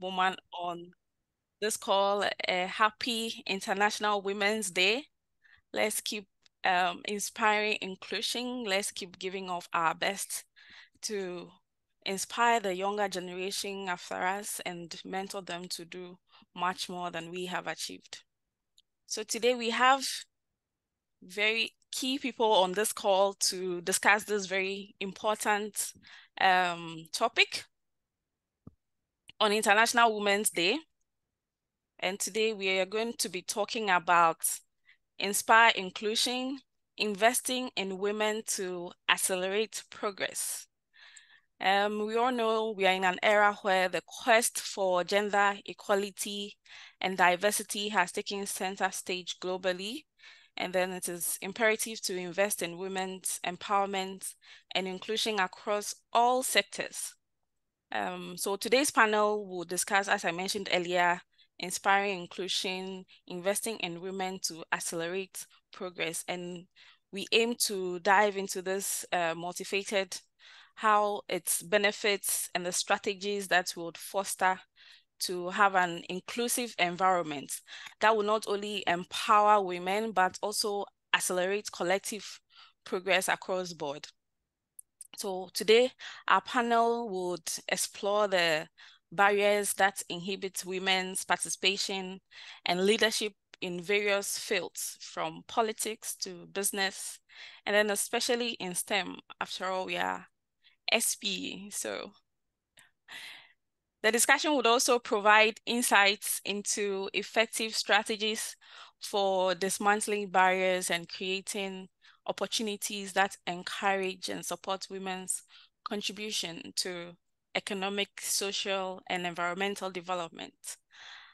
woman on this call. A happy International Women's Day. Let's keep um, inspiring inclusion. Let's keep giving of our best to inspire the younger generation after us and mentor them to do much more than we have achieved. So today we have very key people on this call to discuss this very important um, topic on International Women's Day. And today we are going to be talking about inspire inclusion, investing in women to accelerate progress. Um, we all know we are in an era where the quest for gender equality and diversity has taken center stage globally. And then it is imperative to invest in women's empowerment and inclusion across all sectors. Um, so today's panel will discuss, as I mentioned earlier, inspiring inclusion, investing in women to accelerate progress. And we aim to dive into this uh, motivated, how its benefits and the strategies that would foster to have an inclusive environment that will not only empower women, but also accelerate collective progress across board. So today, our panel would explore the barriers that inhibit women's participation and leadership in various fields, from politics to business, and then especially in STEM. After all, we are SP, so the discussion would also provide insights into effective strategies for dismantling barriers and creating opportunities that encourage and support women's contribution to economic, social, and environmental development.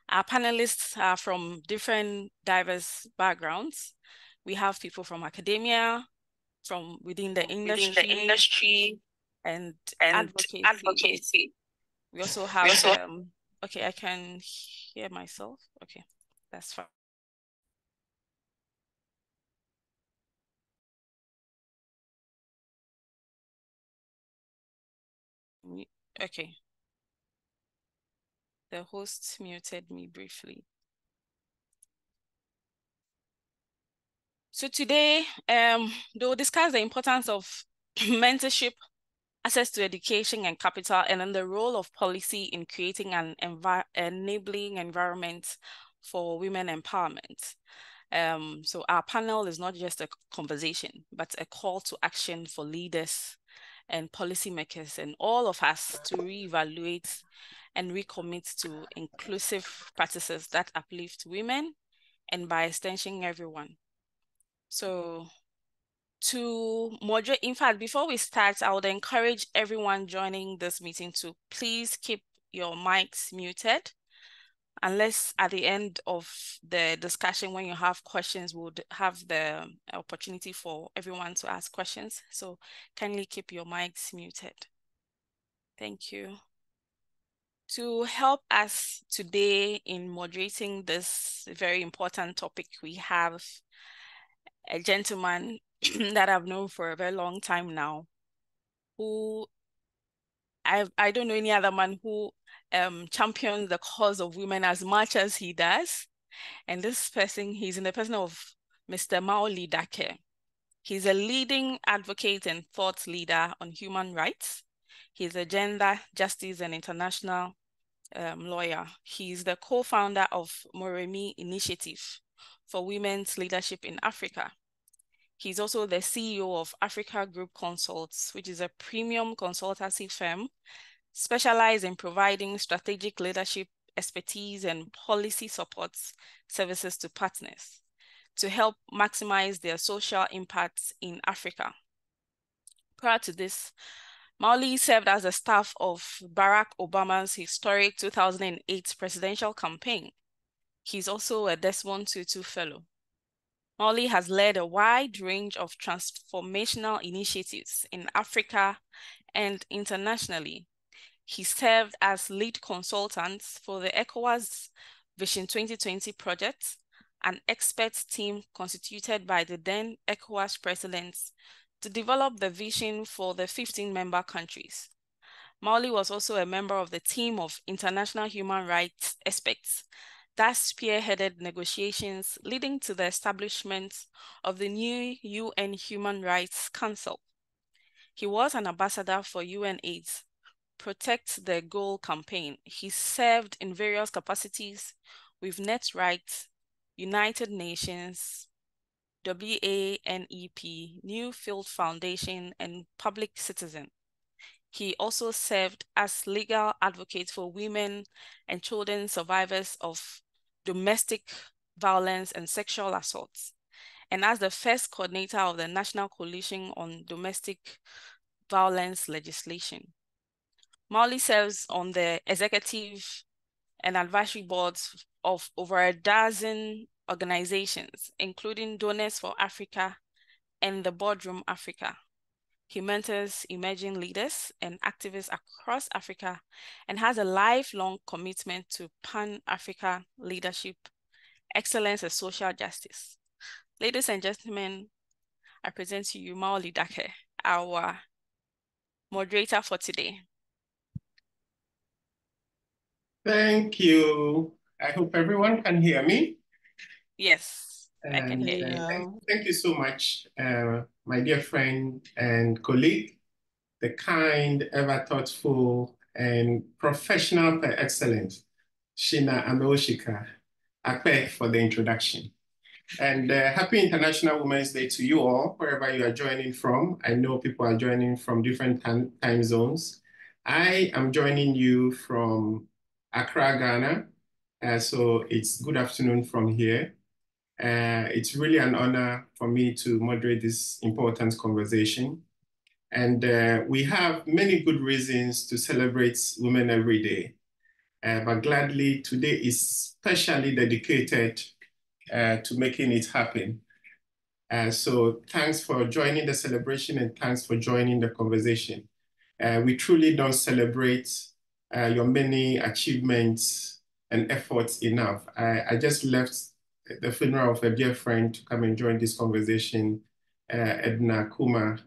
Our panelists are from different diverse backgrounds. We have people from academia, from within the industry, within the industry and, and advocacy. advocacy. We also have, um, okay, I can hear myself. Okay, that's fine. Me- Okay. The host muted me briefly. So today, um, they'll discuss the importance of mentorship, access to education and capital, and then the role of policy in creating an envi enabling environment for women empowerment. Um, so our panel is not just a conversation, but a call to action for leaders and policymakers and all of us to reevaluate and recommit to inclusive practices that uplift women and by extension everyone. So to moderate, in fact, before we start, I would encourage everyone joining this meeting to please keep your mics muted. Unless at the end of the discussion, when you have questions, we'll have the opportunity for everyone to ask questions. So kindly keep your mics muted. Thank you. To help us today in moderating this very important topic, we have a gentleman that I've known for a very long time now, who I I don't know any other man who um champions the cause of women as much as he does. And this person, he's in the person of Mr. Mawuli Dake. He's a leading advocate and thought leader on human rights. He's a gender justice and international um, lawyer. He's the co-founder of Moremi Initiative for Women's Leadership in Africa. He's also the CEO of Africa Group Consults, which is a premium consultancy firm specialized in providing strategic leadership expertise and policy support services to partners to help maximize their social impacts in Africa. Prior to this, Mawuli served as the staff of Barack Obama's historic 2008 presidential campaign. He's also a Desmond Tutu Fellow. Mawuli has led a wide range of transformational initiatives in Africa and internationally. He served as lead consultant for the ECOWAS Vision 2020 project, an expert team constituted by the then ECOWAS presidents to develop the vision for the 15 member countries. Mawuli was also a member of the team of international human rights experts that spearheaded negotiations leading to the establishment of the new UN Human Rights Council. He was an ambassador for UNAIDS Protect the Goal campaign. He served in various capacities with Net Rights, United Nations, WANEP, Nuffield Foundation, and Public Citizen. He also served as legal advocate for women and children survivors of domestic violence and sexual assaults, and as the first coordinator of the National Coalition on Domestic Violence Legislation. Mawuli serves on the executive and advisory boards of over a dozen organizations, including Donors for Africa and the Boardroom Africa. He mentors emerging leaders and activists across Africa and has a lifelong commitment to Pan-Africa leadership, excellence, and social justice. Ladies and gentlemen, I present to you Mawuli Dake, our moderator for today. Thank you. I hope everyone can hear me. Yes, and, I can hear you. Uh, thank, thank, you so much, uh, my dear friend and colleague, the kind, ever thoughtful, and professional per excellence, Shina Ameoshika Akpe for the introduction. And uh, happy International Women's Day to you all, wherever you are joining from. I know people are joining from different time, time zones. I am joining you from Accra, Ghana. Uh, so it's good afternoon from here. Uh, it's really an honor for me to moderate this important conversation. And uh, we have many good reasons to celebrate women every day. Uh, but gladly, today is specially dedicated uh, to making it happen. Uh, so thanks for joining the celebration and thanks for joining the conversation. we truly don't celebrate uh, your many achievements and efforts enough. I, I just left the funeral of a dear friend to come and join this conversation, uh, Edna Kuma,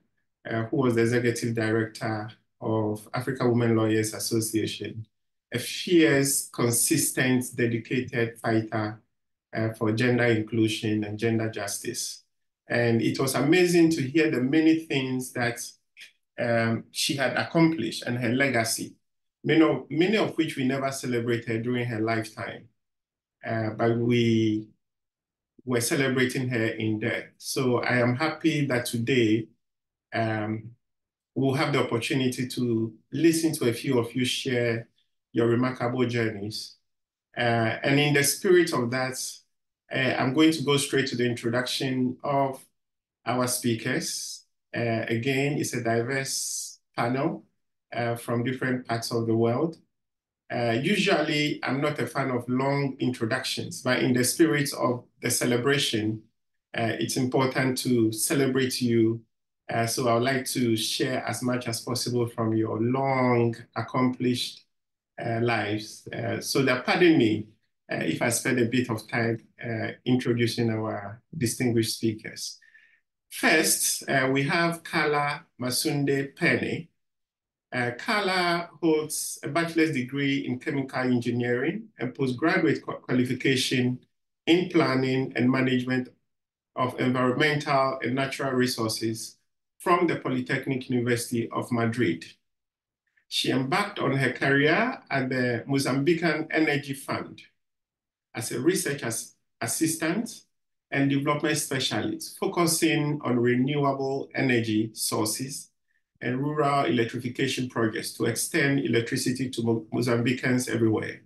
uh, who was the executive director of Africa Women Lawyers Association, a fierce, consistent, dedicated fighter uh, for gender inclusion and gender justice. And it was amazing to hear the many things that um, she had accomplished and her legacy many of, many of which we never celebrated during her lifetime. Uh, but we were celebrating her in death. So I am happy that today um, we'll have the opportunity to listen to a few of you share your remarkable journeys. Uh, and in the spirit of that, uh, I'm going to go straight to the introduction of our speakers. Uh, again, it's a diverse panel uh, from different parts of the world. Uh, usually, I'm not a fan of long introductions, but in the spirit of the celebration, uh, it's important to celebrate you. Uh, so I would like to share as much as possible from your long, accomplished uh, lives. Uh, so that, pardon me, if I spend a bit of time introducing our distinguished speakers. First, we have Carla Masunde Penny. Uh, Carla holds a bachelor's degree in chemical engineering and postgraduate qualification in planning and management of environmental and natural resources from the Polytechnic University of Madrid. She embarked on her career at the Mozambican Energy Fund as a research as assistant and development specialist, focusing on renewable energy sources and rural electrification projects to extend electricity to Mozambicans everywhere.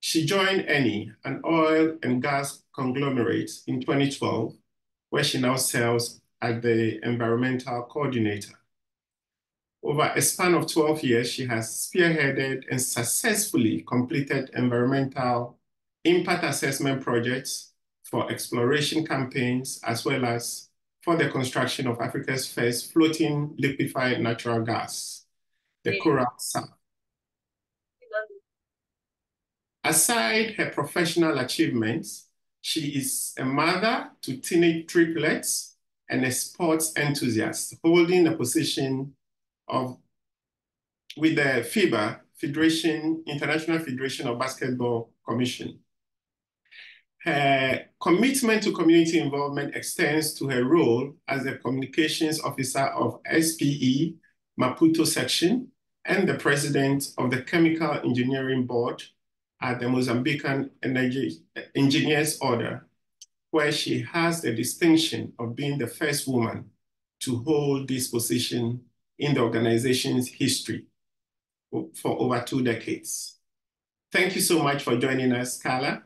She joined Eni, an oil and gas conglomerate, in 2012, where she now serves as the environmental coordinator. Over a span of 12 years, she has spearheaded and successfully completed environmental impact assessment projects for exploration campaigns, as well as for the construction of Africa's first floating liquefied natural gas, the Coral South. Aside her professional achievements, she is a mother to teenage triplets and a sports enthusiast, holding a position of with the FIBA, Federation, International Federation of Basketball Commission. Her commitment to community involvement extends to her role as the communications officer of SPE Maputo section and the president of the Chemical Engineering Board at the Mozambican Energy Engineers Order, where she has the distinction of being the first woman to hold this position in the organization's history for over two decades. Thank you so much for joining us, Carla.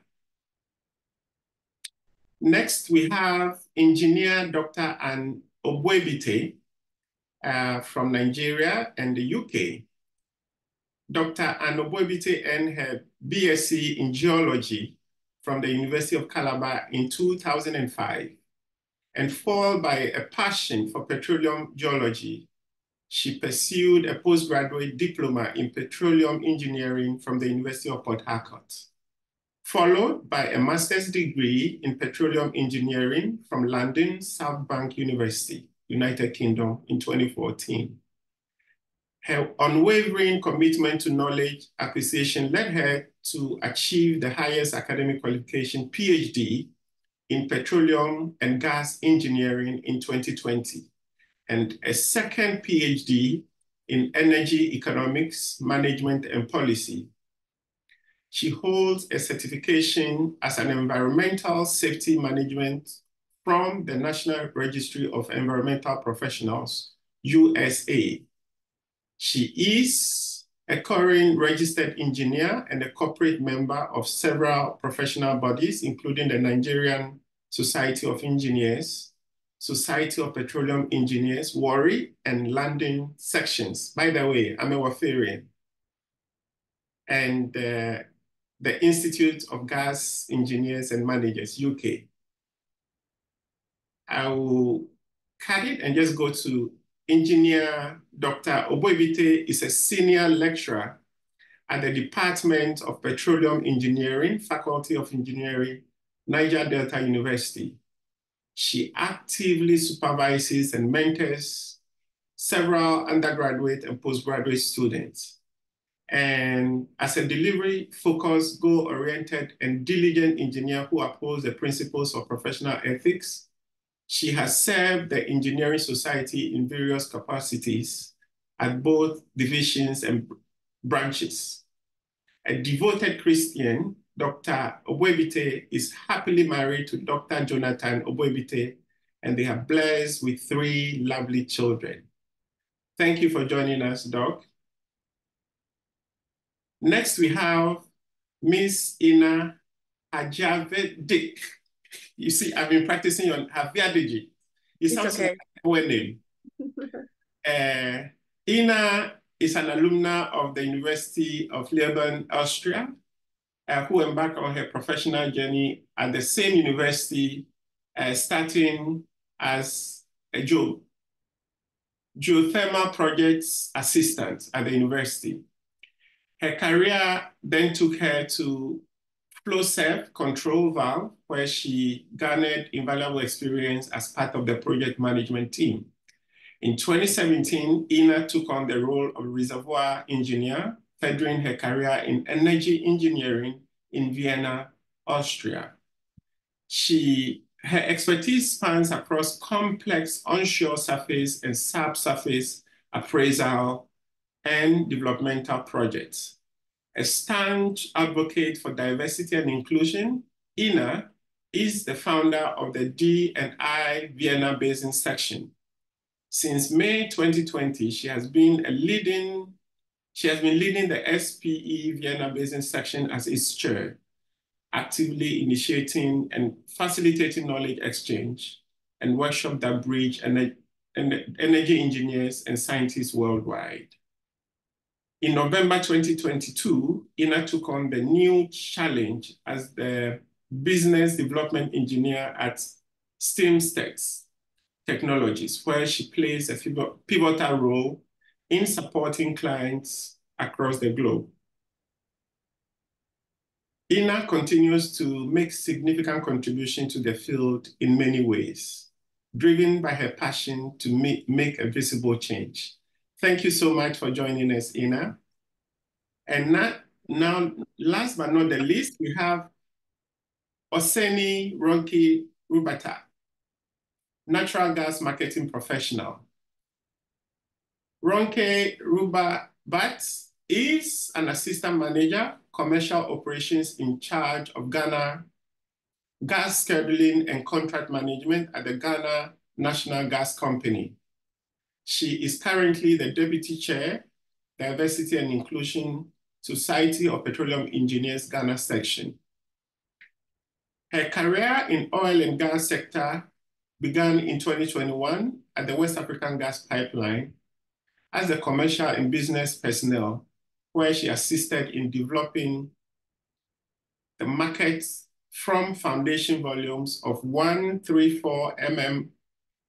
Next, we have engineer Dr. Anne Obuebite uh, from Nigeria and the UK. Dr. Anne Obuebite earned her BSc in geology from the University of Calabar in 2005 and followed by a passion for petroleum geology, she pursued a postgraduate diploma in petroleum engineering from the University of Port Harcourt followed by a master's degree in petroleum engineering from London South Bank University, United Kingdom in 2014. Her unwavering commitment to knowledge acquisition led her to achieve the highest academic qualification, PhD, in petroleum and gas engineering in 2020, and a second PhD in energy economics, management, and policy she holds a certification as an environmental safety management from the National Registry of Environmental Professionals, USA. She is a current registered engineer and a corporate member of several professional bodies, including the Nigerian Society of Engineers, Society of Petroleum Engineers, Warri, and London sections. By the way, I'm a Wafarian. And uh, the Institute of Gas Engineers and Managers, UK. I will cut it and just go to engineer Dr. Obuebite is a senior lecturer at the Department of Petroleum Engineering, Faculty of Engineering, Niger Delta University. She actively supervises and mentors several undergraduate and postgraduate students. And as a delivery focused, goal oriented, and diligent engineer who upholds the principles of professional ethics, she has served the Engineering Society in various capacities at both divisions and branches. A devoted Christian, Dr. Obuebite is happily married to Dr. Jonathan Obuebite, and they are blessed with three lovely children. Thank you for joining us, Doc. Next, we have Miss Ina Ajavedik. You see, I've been practicing on Haviadiji. It sounds okay. like a name. uh, Ina is an alumna of the University of Leoben, Austria, uh, who embarked on her professional journey at the same university, uh, starting as a geo geothermal projects assistant at the university. Her career then took her to Flowserve Control Valve, where she garnered invaluable experience as part of the project management team. In 2017, Ina took on the role of reservoir engineer, furthering her career in energy engineering in Vienna, Austria. She, her expertise spans across complex onshore surface and subsurface appraisal and developmental projects. A staunch advocate for diversity and inclusion, Ina is the founder of the D&I Vienna Basin section. Since May 2020, she has been a leading, she has been leading the SPE Vienna Basin section as its chair, actively initiating and facilitating knowledge exchange and workshop that bridge and energy engineers and scientists worldwide. In November 2022, Ina took on the new challenge as the business development engineer at STEMSTEX Technologies, where she plays a pivotal role in supporting clients across the globe. Ina continues to make significant contribution to the field in many ways, driven by her passion to make, make a visible change. Thank you so much for joining us, Ina. And not, now, last but not the least, we have Oseni Ronke Rubata, natural gas marketing professional. Ronke Rubabat is an assistant manager, commercial operations in charge of Ghana gas scheduling and contract management at the Ghana National Gas Company. She is currently the deputy chair, diversity and inclusion Society of Petroleum Engineers Ghana section. Her career in oil and gas sector began in 2021 at the West African Gas Pipeline as a commercial and business personnel, where she assisted in developing the markets from foundation volumes of 134 mm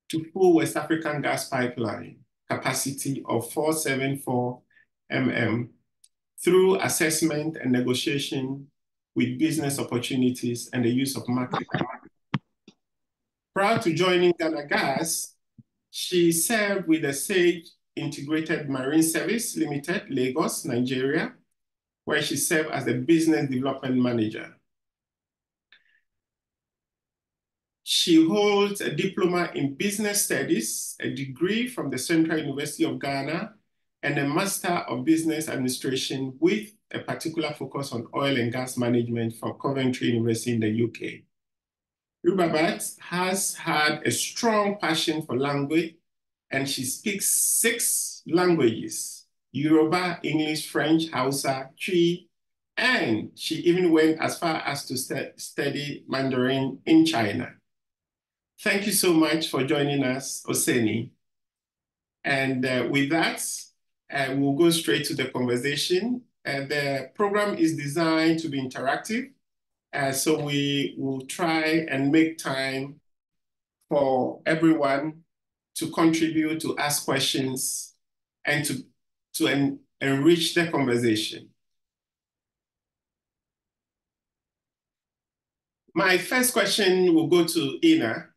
to full West African gas pipeline capacity of 474 mm through assessment and negotiation with business opportunities and the use of market. Prior to joining Ghana Gas, she served with the SAGE Integrated Marine Service Limited, Lagos, Nigeria, where she served as the business development manager. She holds a diploma in business studies, a degree from the Central University of Ghana, and a Master of Business Administration with a particular focus on oil and gas management from Coventry University in the UK. Rubabat has had a strong passion for language and she speaks six languages, Yoruba, English, French, Hausa, Twi, and she even went as far as to st study Mandarin in China. Thank you so much for joining us, Oseni. And uh, with that, uh, we'll go straight to the conversation. Uh, the program is designed to be interactive. Uh, so we will try and make time for everyone to contribute, to ask questions, and to, to en enrich the conversation. My first question will go to Ina.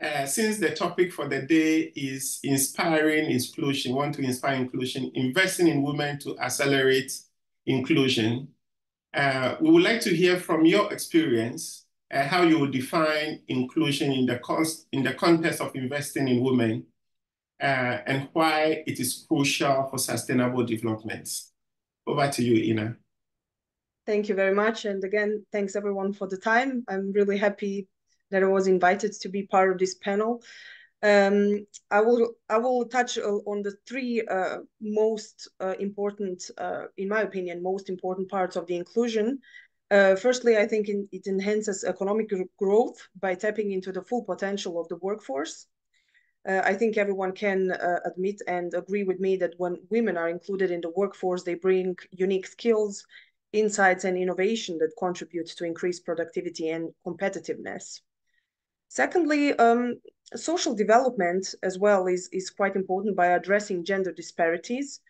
Uh, since the topic for the day is inspiring inclusion, want to inspire inclusion, investing in women to accelerate inclusion, uh, we would like to hear from your experience uh, how you would define inclusion in the, in the context of investing in women uh, and why it is crucial for sustainable development. Over to you, Ina. Thank you very much. And again, thanks everyone for the time. I'm really happy that I was invited to be part of this panel. Um, I will I will touch on the three uh, most uh, important, uh, in my opinion, most important parts of the inclusion. Uh, firstly, I think in, it enhances economic growth by tapping into the full potential of the workforce. Uh, I think everyone can uh, admit and agree with me that when women are included in the workforce, they bring unique skills, insights, and innovation that contribute to increased productivity and competitiveness. Secondly, um, social development as well is, is quite important by addressing gender disparities,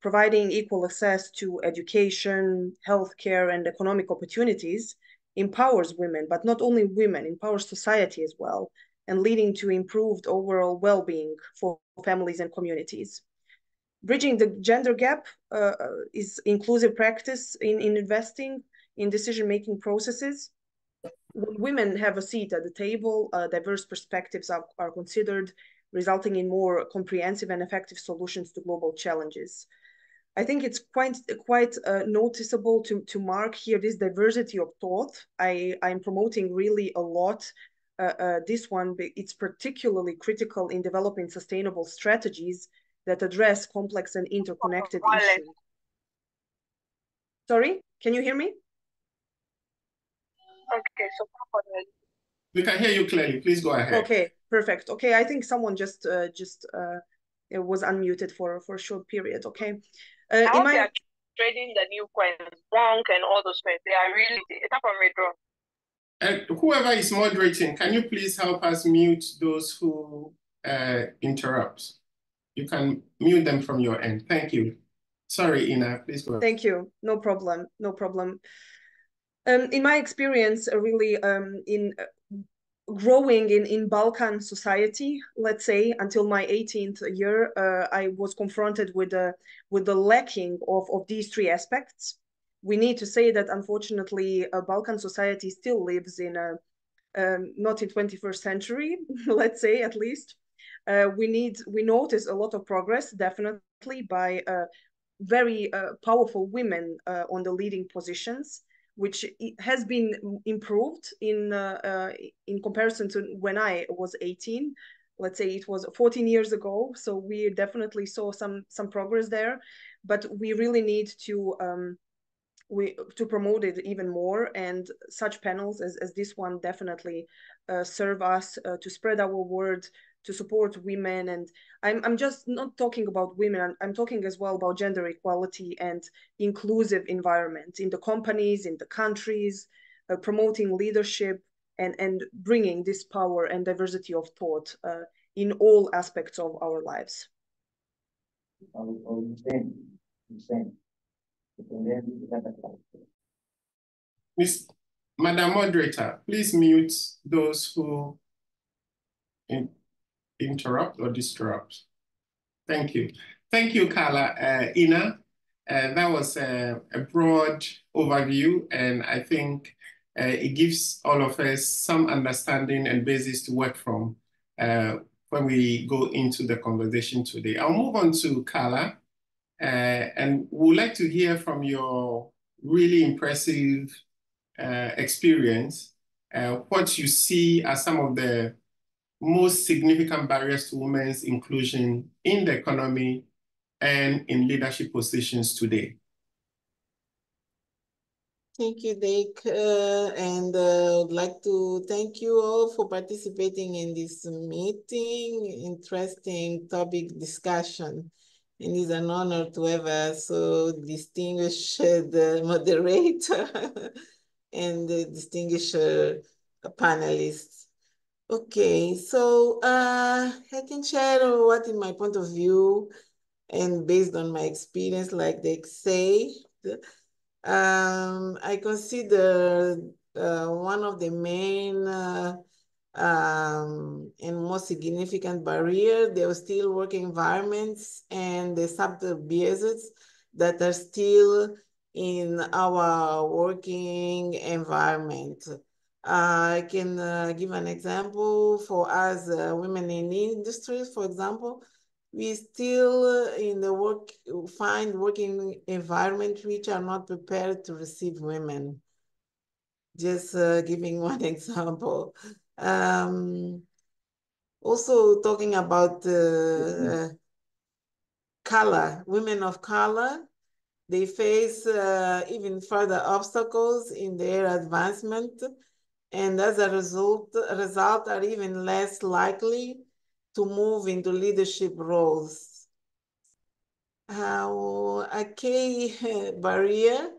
providing equal access to education, healthcare, and economic opportunities empowers women, but not only women, empowers society as well, and leading to improved overall well-being for families and communities. Bridging the gender gap uh, is inclusive practice in, in investing in decision-making processes when women have a seat at the table, uh, diverse perspectives are, are considered, resulting in more comprehensive and effective solutions to global challenges. I think it's quite quite uh, noticeable to to mark here this diversity of thought. I I'm promoting really a lot. Uh, uh, this one it's particularly critical in developing sustainable strategies that address complex and interconnected issues. Sorry, can you hear me? Okay, so we can hear you clearly. Please go ahead. Okay, perfect. Okay, I think someone just uh, just uh, it was unmuted for for a short period. Okay. Uh, I in my... they are trading the new coins, bank and all those coins. They are really it's not from withdraw. Uh, whoever is moderating, can you please help us mute those who uh, interrupt? You can mute them from your end. Thank you. Sorry, Ina, please go ahead. Thank you. No problem. No problem. Um, in my experience, uh, really, um, in uh, growing in, in Balkan society, let's say, until my 18th year, uh, I was confronted with the with the lacking of, of these three aspects. We need to say that unfortunately, a Balkan society still lives in a um, not in 21st century, let's say at least. Uh, we need we notice a lot of progress definitely by uh, very uh, powerful women uh, on the leading positions which has been improved in uh, uh, in comparison to when I was 18. Let's say it was 14 years ago, so we definitely saw some some progress there, but we really need to um, we to promote it even more. And such panels as as this one definitely uh, serve us uh, to spread our word, to support women. And I'm, I'm just not talking about women I'm, I'm, talking as well about gender equality and inclusive environment in the companies in the countries uh, promoting leadership and and bringing this power and diversity of thought uh, in all aspects of our lives. Miss Madam Moderator, please mute those who in, interrupt or disrupt. Thank you. Thank you, Carla. Uh, Ina, uh, that was a, a, broad overview, and I think uh, it gives all of us some understanding and basis to work from uh, when we go into the conversation today. I'll move on to Carla, uh, and we'd like to hear from your really impressive uh, experience, what you see as some of the most significant barriers to women's inclusion in the economy and in leadership positions today? Thank you, Dick. Uh, and uh, I'd like to thank you all for participating in this meeting, interesting topic discussion. And it's an honor to have a so distinguished uh, moderator and distinguished uh, panelists. Okay, so uh, I can share what in my point of view and based on my experience, like they say, um, I consider uh, one of the main uh, um, and most significant barrier, the hostile working environments and the subtle biases that are still in our working environment. I can uh, give an example for us uh, women in industries, for example, we still uh, in the work find working environment which are not prepared to receive women. Just uh, giving one example. Um, also talking about uh, color, women of color, they face uh, even further obstacles in their advancement and as a result, result are even less likely to move into leadership roles. Uh, a key barrier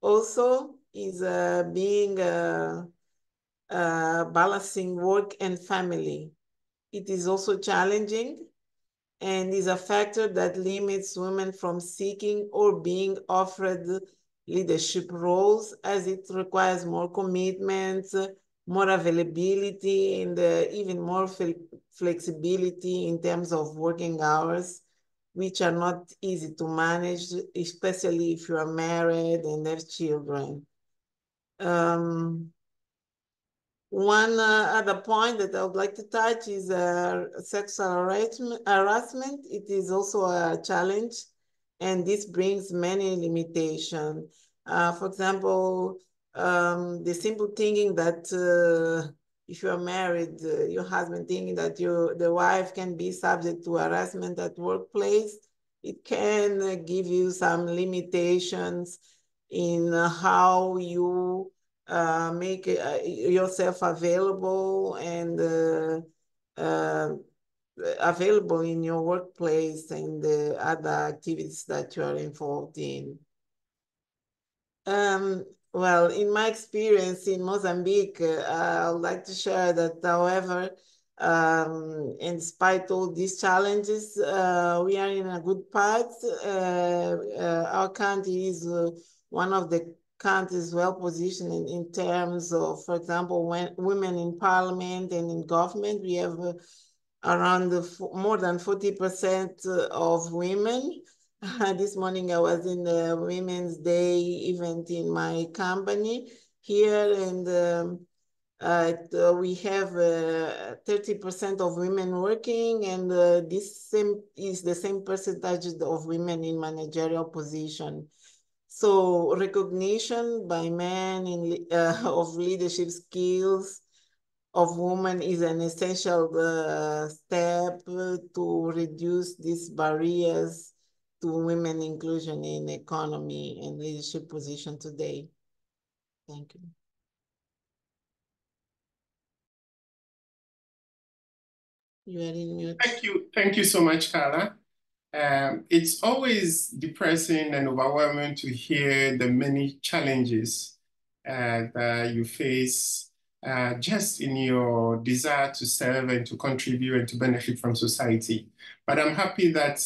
also is uh, being uh, uh, balancing work and family. It is also challenging and is a factor that limits women from seeking or being offered leadership roles as it requires more commitment, more availability, and uh, even more flexibility in terms of working hours, which are not easy to manage, especially if you are married and have children. Um, one uh, other point that I would like to touch is uh, sexual harassment. It is also a challenge and this brings many limitations. Uh, for example, um, the simple thinking that uh, if you are married, uh, your husband thinking that you, the wife can be subject to harassment at workplace, it can uh, give you some limitations in how you uh, make uh, yourself available and available in your workplace and the other activities that you are involved in? Um, well, in my experience in Mozambique, uh, I would like to share that, however, um, in spite all these challenges, uh, we are in a good path. Uh, uh our country is uh, one of the countries well positioned in, in terms of, for example, when women in parliament and in government, we have uh, around more than 40% of women. this morning I was in the Women's Day event in my company here and um, uh, we have 30% uh, of women working and uh, this same is the same percentage of women in managerial position. So recognition by men in, uh, of leadership skills of women is an essential uh, step to reduce these barriers to women inclusion in economy and leadership position today. Thank you. You are in mute. Thank you. Thank you so much, Carla. Um, it's always depressing and overwhelming to hear the many challenges uh, that you face uh, just in your desire to serve and to contribute and to benefit from society. But I'm happy that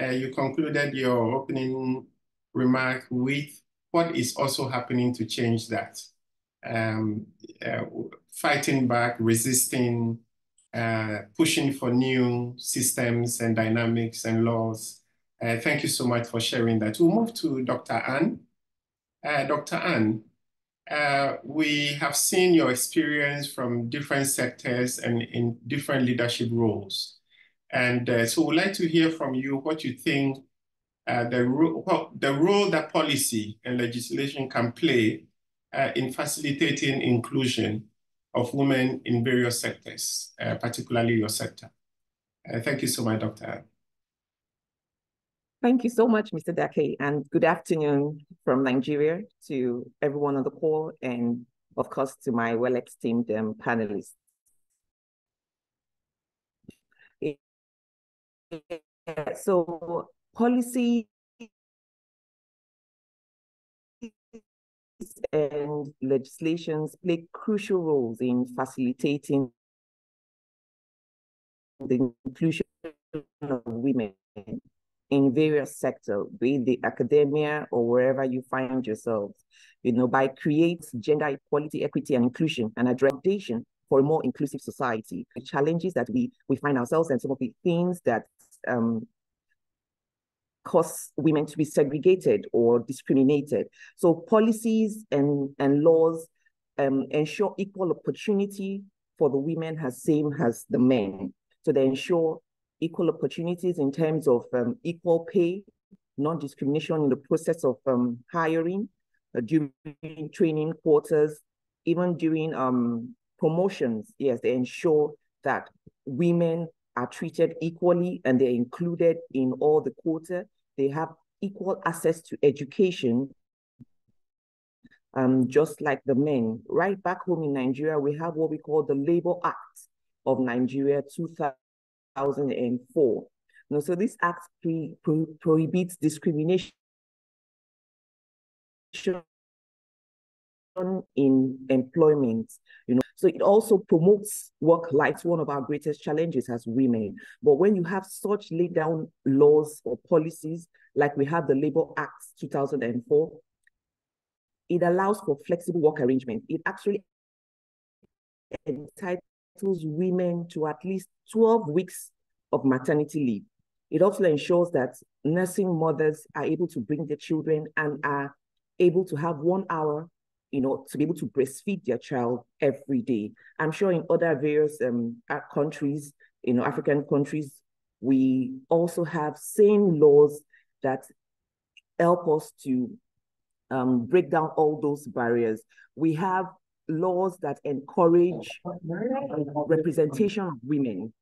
uh, you concluded your opening remark with what is also happening to change that. Um, uh, fighting back, resisting, uh, pushing for new systems and dynamics and laws. Uh, thank you so much for sharing that. We'll move to Dr. Anne. Dr. Anne, uh, we have seen your experience from different sectors and in different leadership roles. And uh, so we'd like to hear from you what you think uh, the, ro the role that policy and legislation can play in facilitating inclusion of women in various sectors, uh, particularly your sector. Uh, thank you so much, Dr. Thank you so much, Mr. Dake, and good afternoon from Nigeria to everyone on the call and, of course, to my well-esteemed um, panelists. So policy and legislations play crucial roles in facilitating the inclusion of women in various sectors, be it the academia or wherever you find yourselves, you know, by create gender equality, equity, and inclusion and addressation for a more inclusive society. The challenges that we, we find ourselves and some of the things that um, cause women to be segregated or discriminated. So policies and, and laws um, ensure equal opportunity for the women as same as the men. So they ensure equal opportunities in terms of um, equal pay, non-discrimination in the process of um, hiring, uh, during training quarters, even during um, promotions. Yes, they ensure that women are treated equally and they're included in all the quota. They have equal access to education, um, just like the men. Right back home in Nigeria, we have what we call the Labor Act of Nigeria 2004. You know, so this act pre pro prohibits discrimination in employment, you know. So it also promotes work life, one of our greatest challenges as women. But when you have such laid down laws or policies, like we have the Labor Act 2004, it allows for flexible work arrangement. It actually entitles women to at least 12 weeks of maternity leave. It also ensures that nursing mothers are able to bring their children and are able to have one hour you know, to be able to breastfeed their child every day. I'm sure in other various um, countries, you know, African countries, we also have same laws that help us to um, break down all those barriers. We have laws that encourage representation of women,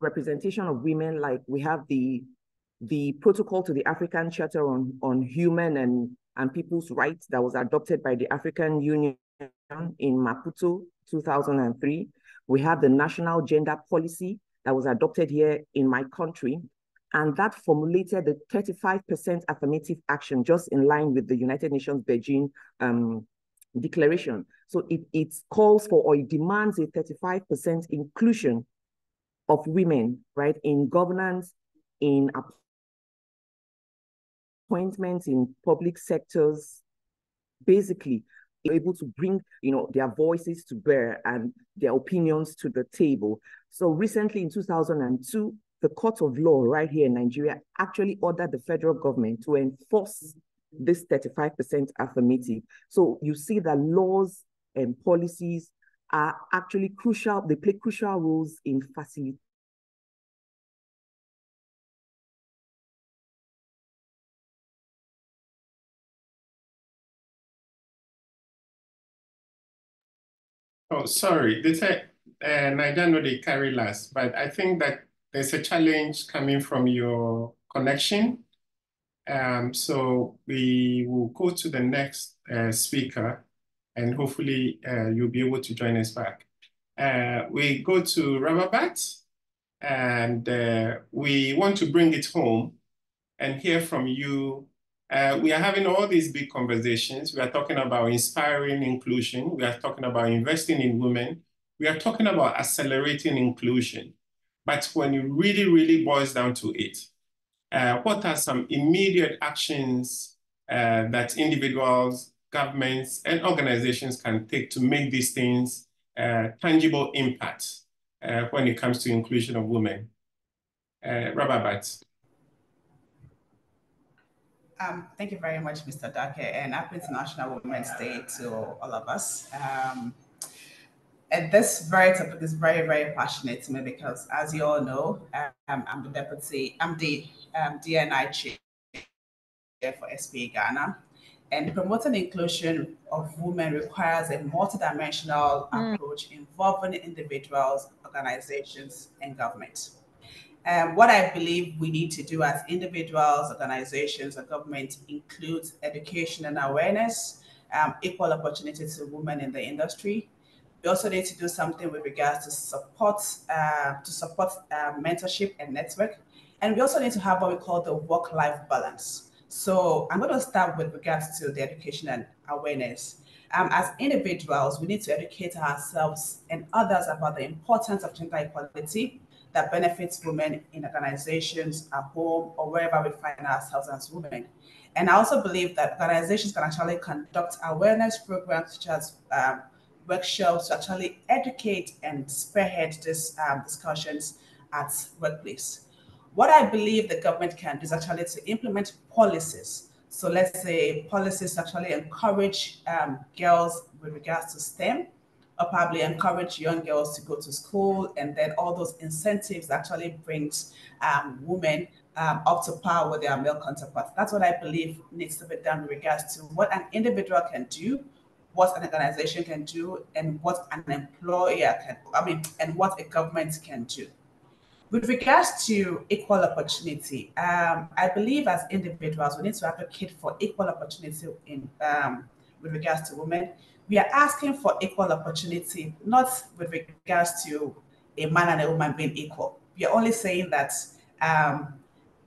representation of women, like we have the the protocol to the African Charter on, on Human and and People's Rights that was adopted by the African Union in Maputo 2003. We have the National Gender Policy that was adopted here in my country. And that formulated the 35% affirmative action just in line with the United Nations Beijing um, Declaration. So it, it calls for or it demands a 35% inclusion of women, right, in governance, in appointments in public sectors, basically able to bring you know their voices to bear and their opinions to the table. So recently in 2002 the court of law right here in nigeria actually ordered the federal government to enforce this 35% affirmative. So you see that laws and policies are actually crucial they play crucial roles in facilitating Oh, sorry. They said uh, Niger know they carry last, but I think that there's a challenge coming from your connection. Um, so we will go to the next uh, speaker, and hopefully uh, you'll be able to join us back. Uh, we go to Rababat, and uh, we want to bring it home and hear from you uh, we are having all these big conversations. We are talking about inspiring inclusion. We are talking about investing in women. We are talking about accelerating inclusion. But when it really, really boils down to it, uh, what are some immediate actions uh, that individuals, governments, and organizations can take to make these things uh, tangible impact uh, when it comes to inclusion of women? Uh, Rababat. Um, thank you very much, Mr. Dake, and happy International Women's Day to all of us. Um, and this very topic is very, very passionate to me because, as you all know, um, I'm the deputy, I'm the um, DNI chair for SPE Ghana. And promoting inclusion of women requires a multidimensional mm. approach involving individuals, organizations, and government. Um, what I believe we need to do as individuals, organizations, and government includes education and awareness, um, equal opportunity to women in the industry. We also need to do something with regards to support, uh, to support uh, mentorship and network. And we also need to have what we call the work-life balance. So I'm going to start with regards to the education and awareness. Um, as individuals, we need to educate ourselves and others about the importance of gender equality that benefits women in organizations, at home, or wherever we find ourselves as women. And I also believe that organizations can actually conduct awareness programs such as um, workshops to actually educate and spearhead these um, discussions at workplace. What I believe the government can do is actually to implement policies. So let's say policies actually encourage um, girls with regards to STEM, or probably encourage young girls to go to school and then all those incentives actually brings um, women um, up to par with their male counterparts. That's what I believe needs to be done in regards to what an individual can do, what an organization can do, and what an employer can, I mean, and what a government can do. With regards to equal opportunity, um, I believe as individuals, we need to advocate for equal opportunity in um, with regards to women we are asking for equal opportunity, not with regards to a man and a woman being equal. We are only saying that um,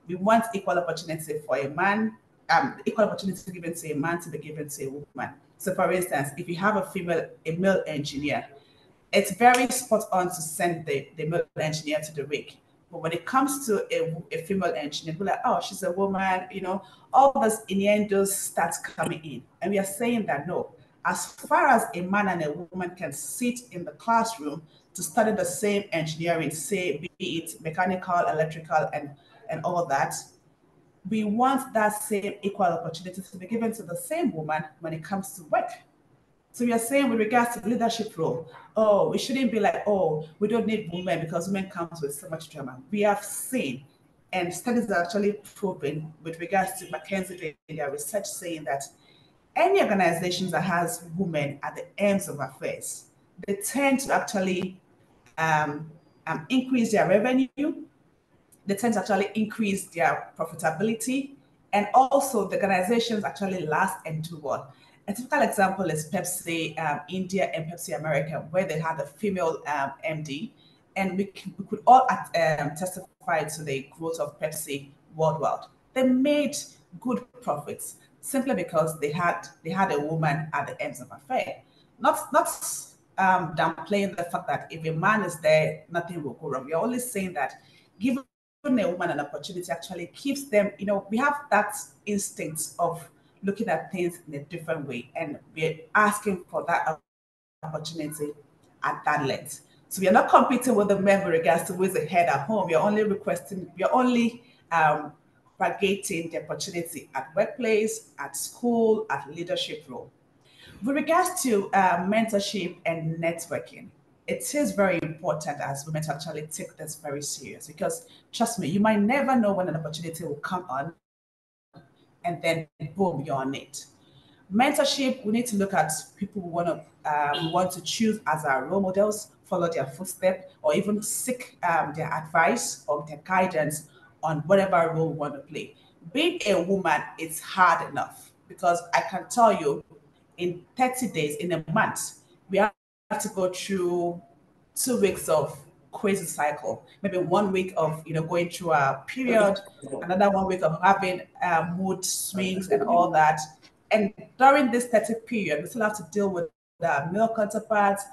we want equal opportunity for a man, um, equal opportunity given to a man to be given to a woman. So, for instance, if you have a female, a male engineer, it's very spot on to send the, the male engineer to the rig. But when it comes to a, a female engineer, we're like, oh, she's a woman, you know, all those innuendos starts coming in. And we are saying that no, as far as a man and a woman can sit in the classroom to study the same engineering, say, be it mechanical, electrical, and, and all that, we want that same equal opportunity to be given to the same woman when it comes to work. So we are saying with regards to leadership role, oh, we shouldn't be like, oh, we don't need women because women comes with so much drama. We have seen, and studies are actually proven with regards to McKinsey, their research saying that any organizations that has women at the ends of affairs, they tend to actually um, um, increase their revenue. They tend to actually increase their profitability, and also the organizations actually last and do well. A typical example is Pepsi um, India and Pepsi America, where they had a female um, MD, and we, we could all um, testify to the growth of Pepsi worldwide. They made good profits simply because they had they had a woman at the ends of affair. Not not um, downplaying the fact that if a man is there, nothing will go wrong. We're only saying that giving a woman an opportunity actually keeps them, you know, we have that instinct of looking at things in a different way, and we're asking for that opportunity at that length. So we are not competing with the men with regards to who is ahead at home. We are only requesting, we are only um, propagating the opportunity at workplace, at school, at leadership role. With regards to uh, mentorship and networking, it is very important as women to actually take this very serious because trust me, you might never know when an opportunity will come on and then boom, you're on it. Mentorship, we need to look at people we want to we want to choose as our role models, follow their footsteps, or even seek um, their advice or their guidance on whatever role we want to play. Being a woman is hard enough because I can tell you in 30 days, in a month, we have to go through two weeks of crazy cycle. Maybe one week of you know going through a period, another one week of having uh, mood swings and all that. And during this 30 period, we still have to deal with our male counterparts,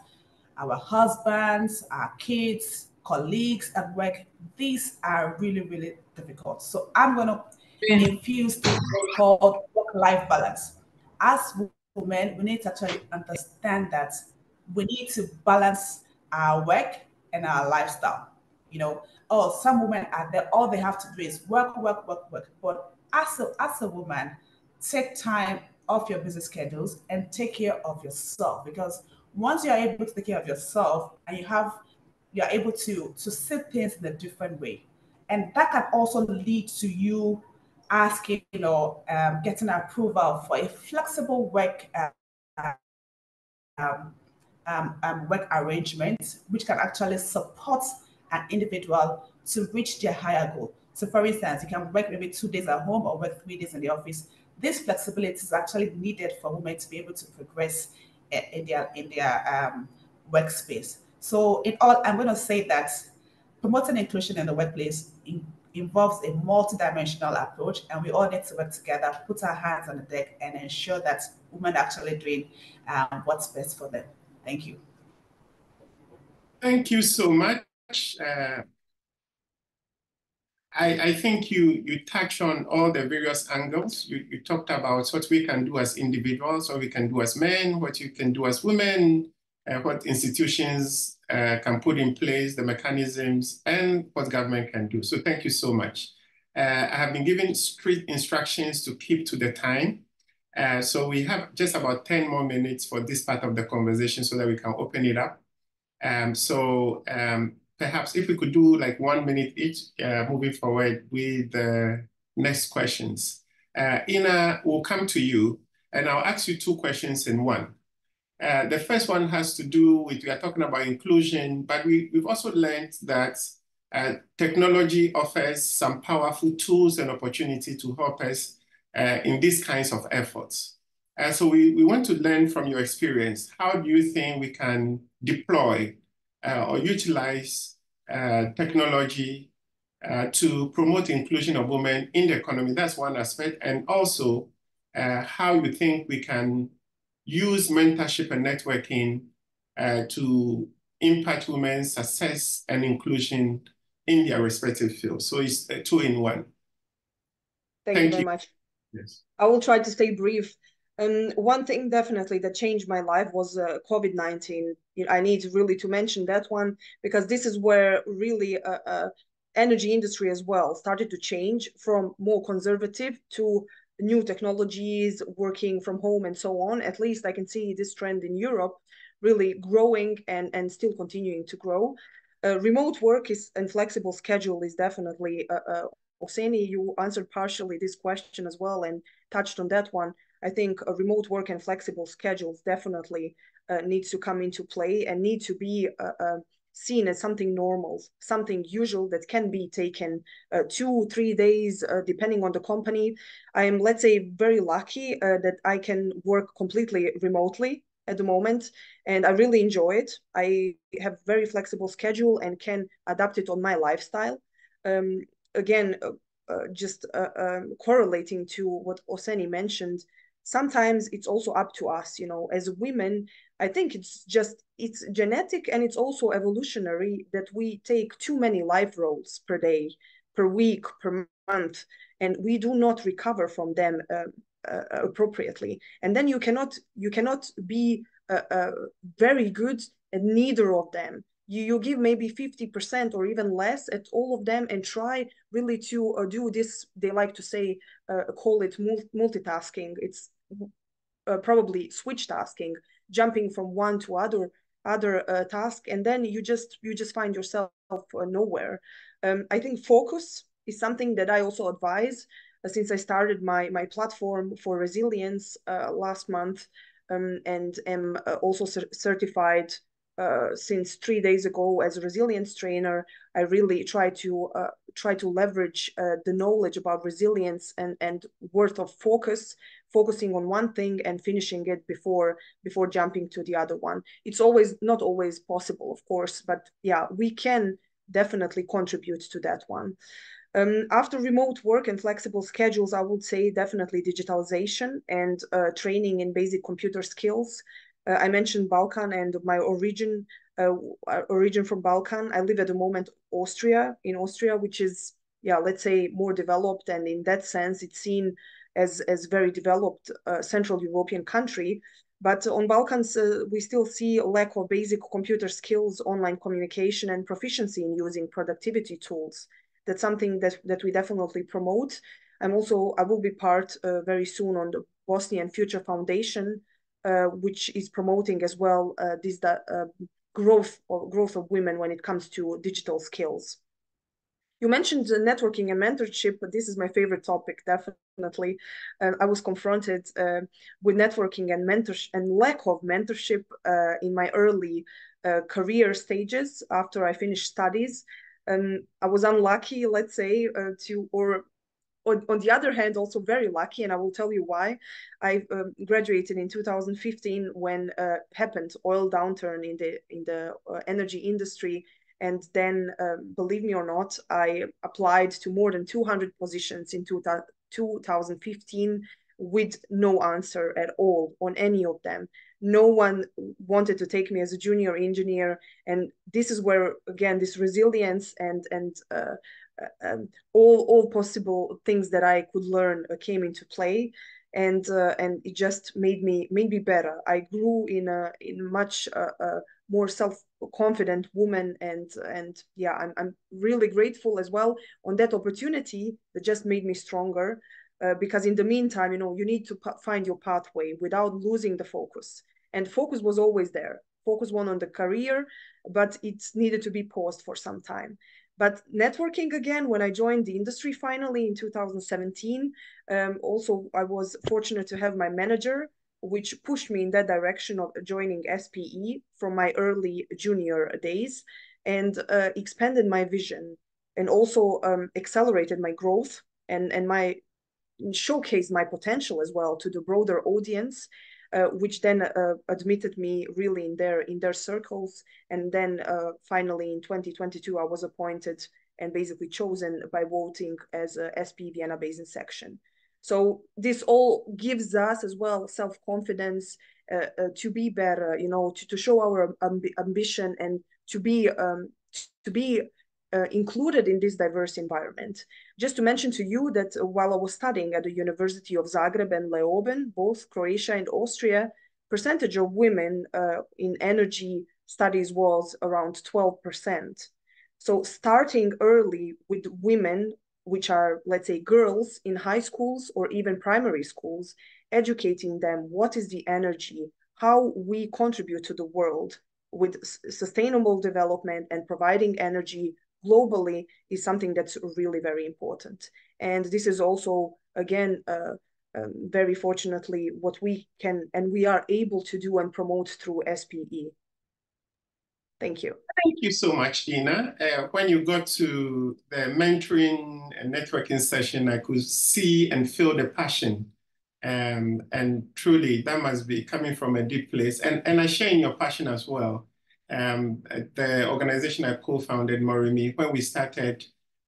our husbands, our kids, colleagues at work. These are really, really difficult. So I'm going to infuse this called work-life balance. As women, we need to actually understand that we need to balance our work and our lifestyle. You know, oh, some women are there, all they have to do is work, work, work, work. But as a, as a woman, take time off your busy schedules and take care of yourself because once you are able to take care of yourself and you have you're able to to see things in a different way and that can also lead to you asking you know um, getting approval for a flexible work uh, um, um, um, work arrangements, which can actually support an individual to reach their higher goal so for instance you can work maybe two days at home or work three days in the office this flexibility is actually needed for women to be able to progress eh, in their in their um, workspace. So in all, I'm going to say that promoting inclusion in the workplace in, involves a multidimensional approach, and we all need to work together, put our hands on the deck, and ensure that women are actually doing um, what's best for them. Thank you. Thank you so much. Uh, I, I think you, you touched on all the various angles. You, you talked about what we can do as individuals, what we can do as men, what you can do as women, uh, what institutions uh, can put in place, the mechanisms, and what government can do. So thank you so much. Uh, I have been given strict instructions to keep to the time. Uh, so we have just about 10 more minutes for this part of the conversation so that we can open it up. Um, so um, perhaps if we could do like one minute each, uh, moving forward with the next questions. Uh, Ina, will come to you, and I'll ask you two questions in one. Uh, the first one has to do with, we are talking about inclusion, but we, we've also learned that uh, technology offers some powerful tools and opportunity to help us uh, in these kinds of efforts. Uh, so we, we want to learn from your experience. How do you think we can deploy uh, or utilize uh, technology uh, to promote inclusion of women in the economy. That's one aspect. And also uh, how you think we can use mentorship and networking to impact women's success and inclusion in their respective fields. So it's two in one. Thank, Thank you very you. much. Yes. I will try to stay brief. Um, one thing definitely that changed my life was uh, COVID 19. I need really to mention that one because this is where really uh, uh, energy industry as well started to change from more conservative to new technologies, working from home and so on. At least I can see this trend in Europe really growing and, and still continuing to grow. Uh, remote work is and flexible schedule is definitely uh, uh, Oseni, you answered partially this question as well and touched on that one. I think remote work and flexible schedules definitely uh, needs to come into play and need to be uh, uh, seen as something normal, something usual that can be taken uh, two, three days, uh, depending on the company. I am, let's say, very lucky uh, that I can work completely remotely at the moment and i really enjoy it i have very flexible schedule and can adapt it on my lifestyle um, again uh, uh, just uh, um, correlating to what oseni mentioned sometimes it's also up to us you know as women i think it's just it's genetic and it's also evolutionary that we take too many life roles per day per week per month and we do not recover from them uh, uh, appropriately. And then you cannot you cannot be uh, very good at neither of them you, you give maybe 50% or even less at all of them and try really to uh, do this they like to say uh, call it multitasking. It's uh, probably switch tasking jumping from one to other other uh, task and then you just you just find yourself uh, nowhere. Um, i think focus is something that i also advise uh, since i started my my platform for resilience last month um, and am also cer certified uh, since three days ago as a resilience trainer i really try to try to leverage the knowledge about resilience and and worth of focus focusing on one thing and finishing it before before jumping to the other one. It's always not always possible of course but yeah we can definitely contribute to that one. Um, after remote work and flexible schedules i would say definitely digitalization and uh, training in basic computer skills uh, i mentioned balkan and my origin uh, origin from balkan i live at the moment austria in austria which is yeah let's say more developed and in that sense it's seen as as very developed uh, Central European country. But on Balkans, uh, we still see a lack of basic computer skills, online communication, and proficiency in using productivity tools. That's something that, that we definitely promote. I'm also, I will be part uh, very soon on the Bosnian Future Foundation, uh, which is promoting as well uh, this uh, growth or growth of women when it comes to digital skills. You mentioned networking and mentorship, but this is my favorite topic, definitely. Uh, I was confronted uh, with networking and mentorship and lack of mentorship uh, in my early uh, career stages after I finished studies. Um, I was unlucky, let's say, uh, to or on, on, the other hand, also very lucky, and I will tell you why. I um, graduated in 2015 when uh, happened oil downturn in the in the uh, energy industry and then, uh, believe me or not, I applied to more than 200 positions in 2015 with no answer at all on any of them. No one wanted to take me as a junior engineer, and this is where again this resilience and and uh, um, all all possible things that I could learn uh, came into play, and uh, and it just made me made me better. I grew in a in much uh, uh, more self confident woman and and yeah I'm, I'm really grateful as well on that opportunity that just made me stronger uh, because in the meantime you know you need to find your pathway without losing the focus. And focus was always there. Focus one on the career but it needed to be paused for some time but networking again when i joined the industry finally in 2017 um, also i was fortunate to have my manager which pushed me in that direction of joining SPE from my early junior days and uh, expanded my vision and also um, accelerated my growth and, and my showcased my potential as well to the broader audience which then uh, admitted me really in their in their circles and then uh, finally in 2022 i was appointed and basically chosen by voting as a SPE Vienna Basin section. So this all gives us as well self-confidence uh, uh, to be better, you know, to, to show our amb- ambition and to be um, to be uh, included in this diverse environment. Just to mention to you that while I was studying at the University of Zagreb and Leoben, both Croatia and Austria, percentage of women uh, in energy studies was around 12%. So starting early with women which are, let's say, girls in high schools or even primary schools, educating them what is the energy, how we contribute to the world with sustainable development and providing energy globally is something that's really very important. And this is also, again, uh, um, very fortunately, what we can and we are able to do and promote through SPE. Thank you. Thank you so much, Ina. Uh, when you got to the mentoring and networking session, I could see and feel the passion. Um, and truly, that must be coming from a deep place. And, and I share in your passion as well. Um, the organization I co-founded, Moremi, when we started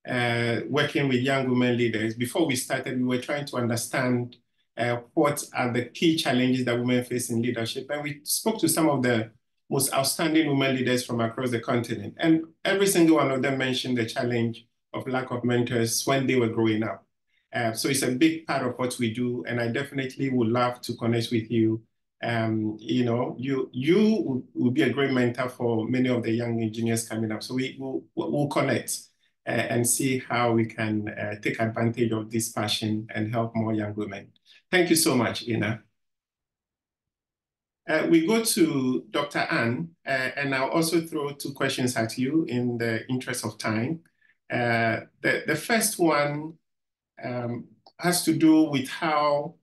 uh, working with young women leaders, before we started, we were trying to understand uh, what are the key challenges that women face in leadership. And we spoke to some of the most outstanding women leaders from across the continent. And every single one of them mentioned the challenge of lack of mentors when they were growing up. Uh, so it's a big part of what we do, and I definitely would love to connect with you. Um, you know, you you will, be a great mentor for many of the young engineers coming up. So we will we'll connect uh, and see how we can uh, take advantage of this passion and help more young women. Thank you so much, Ina. Uh, we go to Dr. Anne, uh, and I'll also throw two questions at you in the interest of time. Uh, the, the first one um, has to do with how,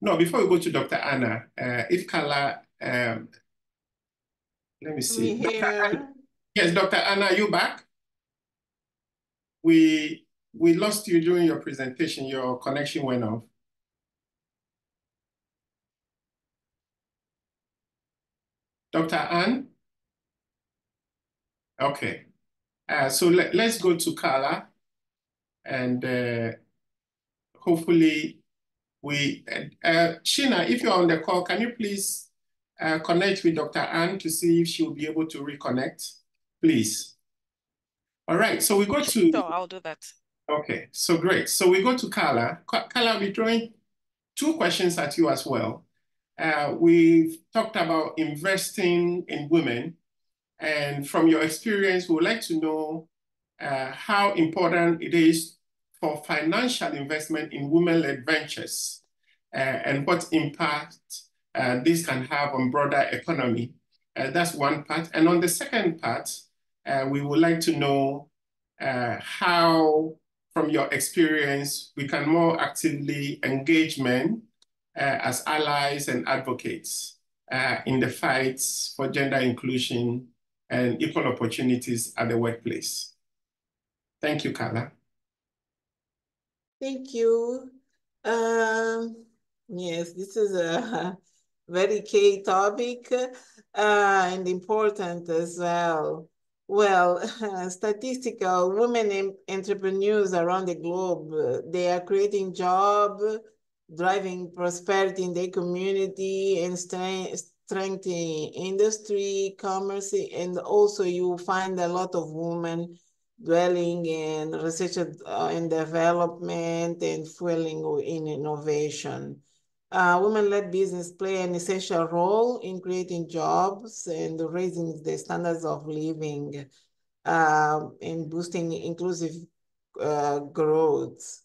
no, before we go to Dr. Anna, uh, if Carla, um, let me see. Dr. Anna, yes, Dr. Anna, are you back? We, we lost you during your presentation. Your connection went off. Dr. Anne? Okay. Uh, so let, let's go to Carla and uh, hopefully we, uh, Sheena, if you're on the call, can you please uh, connect with Dr. Anne to see if she'll be able to reconnect, please. All right, so we go to- Sure, I'll do that. Okay, so great. So we go to Carla. Carla, we're throwing two questions at you as well. Uh, we've talked about investing in women. And from your experience, we would like to know uh, how important it is for financial investment in women-led ventures uh, and what impact uh, this can have on broader economy. Uh, that's one part. And on the second part, uh, we would like to know how, from your experience, we can more actively engage men uh, as allies and advocates uh, in the fights for gender inclusion and equal opportunities at the workplace. Thank you, Carla. Thank you. Um, yes, this is a very key topic uh, and important as well. Well, uh, statistical women entrepreneurs around the globe, they are creating jobs, driving prosperity in their community and strength, strengthening industry, commerce, and also you find a lot of women dwelling in research and development and fueling in innovation. Uh, Women-led business play an essential role in creating jobs and raising the standards of living uh, and boosting inclusive uh, growth.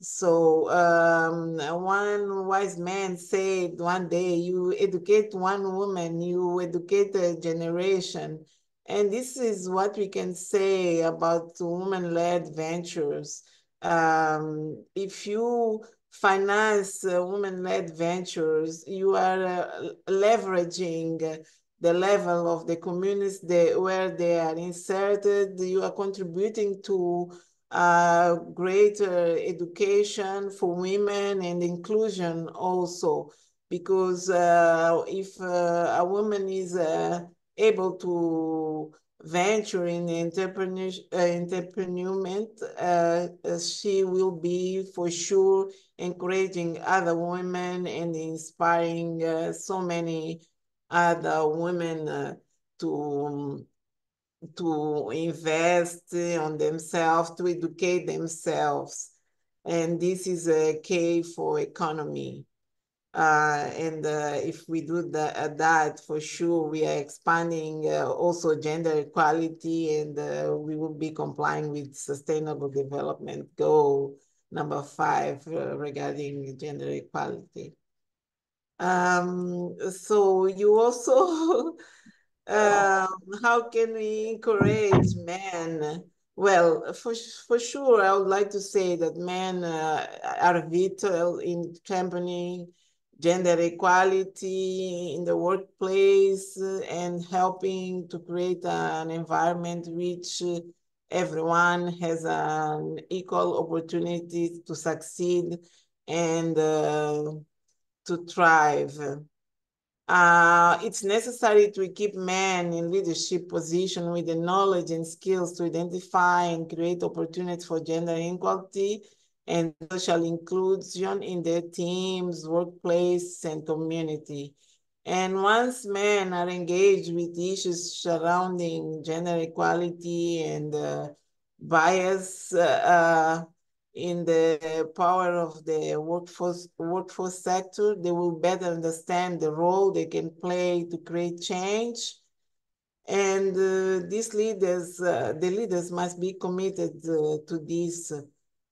So um, one wise man said one day, you educate one woman, you educate a generation. And this is what we can say about women-led ventures. Um, if you finance uh, women-led ventures, you are uh, leveraging the level of the communities they, where they are inserted. You are contributing to uh, greater education for women and inclusion also because uh, if uh, a woman is uh, able to venture in entrepreneur, uh, entrepreneurship, uh, she will be for sure encouraging other women and inspiring so many other women to um, to invest on themselves, to educate themselves. And this is a key for economy. Uh, and uh, if we do the, uh, that, for sure, we are expanding uh, also gender equality and uh, we will be complying with sustainable development goal number five uh, regarding gender equality. Um, so you also um, how can we encourage men? Well, for, for sure, I would like to say that men are vital in championing gender equality in the workplace and helping to create an environment which everyone has an equal opportunity to succeed and uh, to thrive. Uh, it's necessary to equip men in leadership position with the knowledge and skills to identify and create opportunities for gender equality and social inclusion in their teams, workplace, and community. And once men are engaged with issues surrounding gender equality and uh, bias, uh, uh in the power of the workforce workforce sector. They will better understand the role they can play to create change. And uh, these leaders, uh, the leaders must be committed uh, to this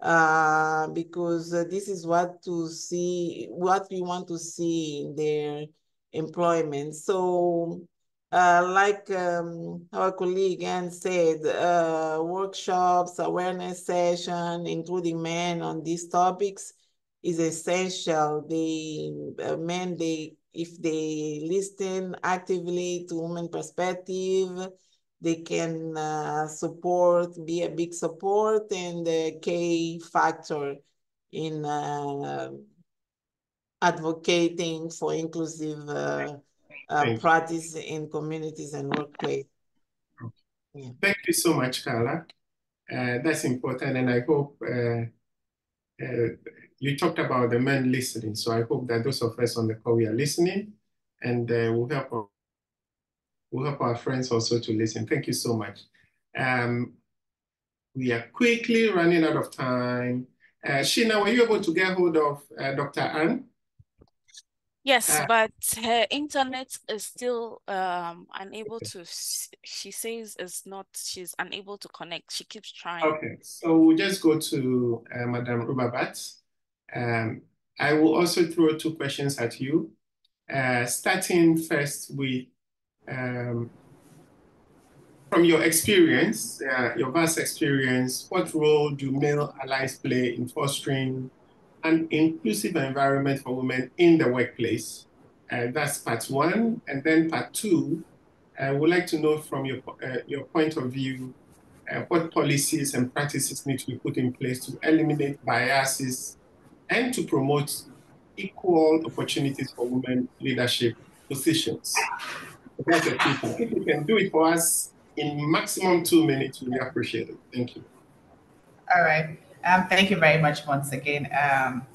uh, because uh, this is what to see, what we want to see in their employment. So uh, like um, our colleague Anne said, uh, workshops, awareness session, including men on these topics is essential. They, uh, men, they, if they listen actively to women perspective, they can uh, support, be a big support and a key factor in uh, advocating for inclusive uh, uh, practice in communities and workplace. Yeah. Thank you so much, Carla. Uh, that's important, and I hope uh, uh, you talked about the men listening. So I hope that those of us on the call we are listening, and uh, we'll help we'll help our friends also to listen. Thank you so much. Um, we are quickly running out of time. Uh, Sheena, were you able to get hold of uh, Dr. Anne? Yes, uh, but her internet is still um unable okay. to. She says it's not. She's unable to connect. She keeps trying. Okay, so we'll just go to uh, Madam Rubabat. Um, I will also throw two questions at you. Uh, starting first with um, from your experience, uh, your vast experience, what role do male allies play in fostering an inclusive environment for women in the workplace. Uh, that's part one. And then part two, I uh, would like to know from your, uh, your point of view, uh, what policies and practices need to be put in place to eliminate biases and to promote equal opportunities for women leadership positions. A key If you can do it for us in maximum two minutes, we appreciate it. Thank you. All right. Um, thank you very much once again. Um,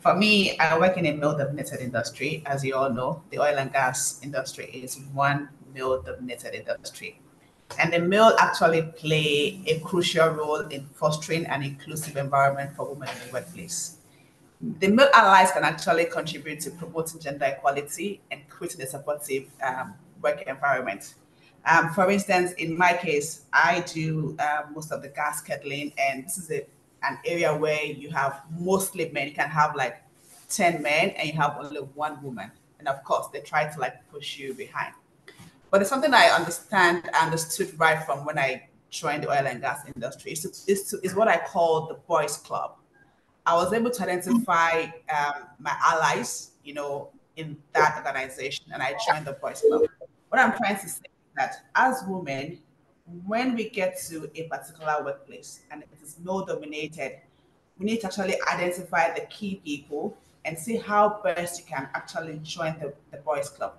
for me, I work in a male-dominated industry. As you all know, the oil and gas industry is one male-dominated industry. And the male actually play a crucial role in fostering an inclusive environment for women in the workplace. The male allies can actually contribute to promoting gender equality and creating a supportive um, work environment. Um, for instance, in my case, I do uh, most of the gas kettling, and this is a an area where you have mostly men, you can have like 10 men and you have only one woman. And of course, they try to like push you behind. But it's something I understand, I understood right from when I joined the oil and gas industry. It's, it's, it's what I call the boys club. I was able to identify um, my allies, you know, in that organization, and I joined the boys club. What I'm trying to say is that as women, when we get to a particular workplace and it is male dominated, we need to actually identify the key people and see how best you can actually join the, the boys club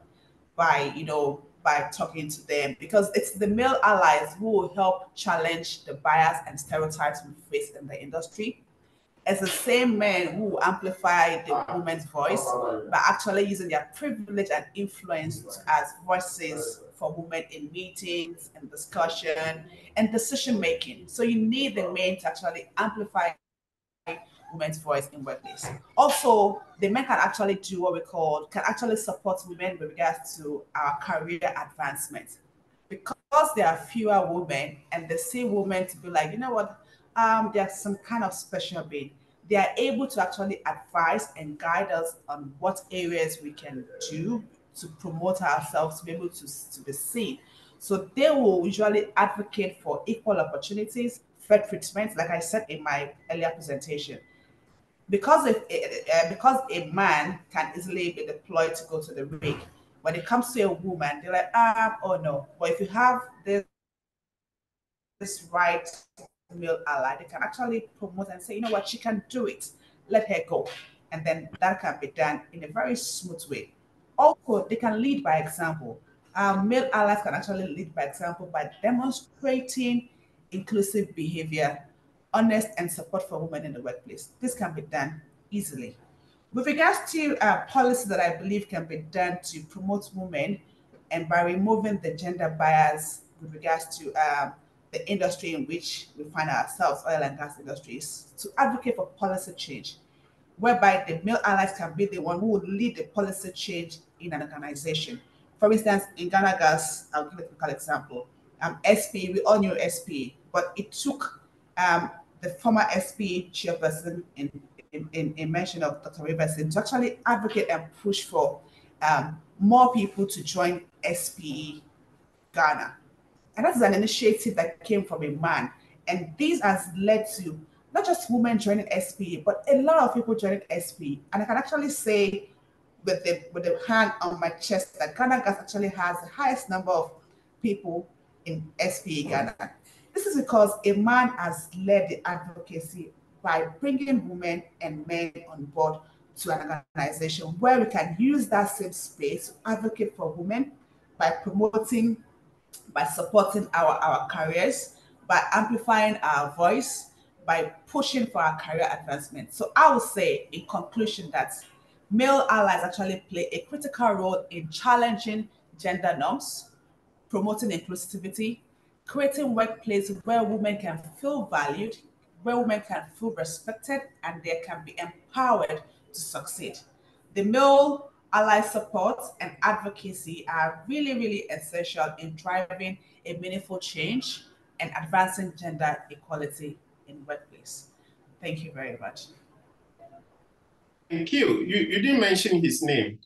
by, you know, by talking to them because it's the male allies who will help challenge the bias and stereotypes we face in the industry. It's the same men who amplify the ah. woman's voice ah. by actually using their privilege and influence as voices for women in meetings and discussion and decision making. So you need the men to actually amplify women's voice in workplace. Also, the men can actually do what we call can actually support women with regards to our career advancement. Because there are fewer women and they see women to be like, you know what, um, there's some kind of special being. They are able to actually advise and guide us on what areas we can do to promote ourselves to be able to, to be seen. So they will usually advocate for equal opportunities, fair treatment, like I said in my earlier presentation. Because if uh, because a man can easily be deployed to go to the rig, when it comes to a woman, they're like, um, oh no. But if you have this this right male ally, they can actually promote and say, you know what, she can do it. Let her go. And then that can be done in a very smooth way. Also, they can lead by example. Um, male allies can actually lead by example by demonstrating inclusive behavior, honest and support for women in the workplace. This can be done easily. With regards to uh, policies that I believe can be done to promote women and by removing the gender bias with regards to um, the industry in which we find ourselves, oil and gas industries, to advocate for policy change, whereby the male allies can be the one who would lead the policy change in an organization. For instance, in Ghana Gas, I'll give a typical example. Um, SP, we all knew SP, but it took um, the former SP chairperson in, in, in, in mention of Dr. Riverson to actually advocate and push for um, more people to join SPE Ghana. And that is an initiative that came from a man. And this has led to not just women joining SPE, but a lot of people joining SPE. And I can actually say with the with the hand on my chest that Ghana Gas actually has the highest number of people in SPE Ghana. This is because a man has led the advocacy by bringing women and men on board to an organization where we can use that same space to advocate for women by promoting, by supporting our, our careers, by amplifying our voice, by pushing for our career advancement. So I would say in conclusion that male allies actually play a critical role in challenging gender norms, promoting inclusivity, creating workplaces where women can feel valued, where women can feel respected, and they can be empowered to succeed. The male ally support and advocacy are really, really essential in driving a meaningful change and advancing gender equality in workplace. Thank you very much. Thank you. You, you didn't mention his name.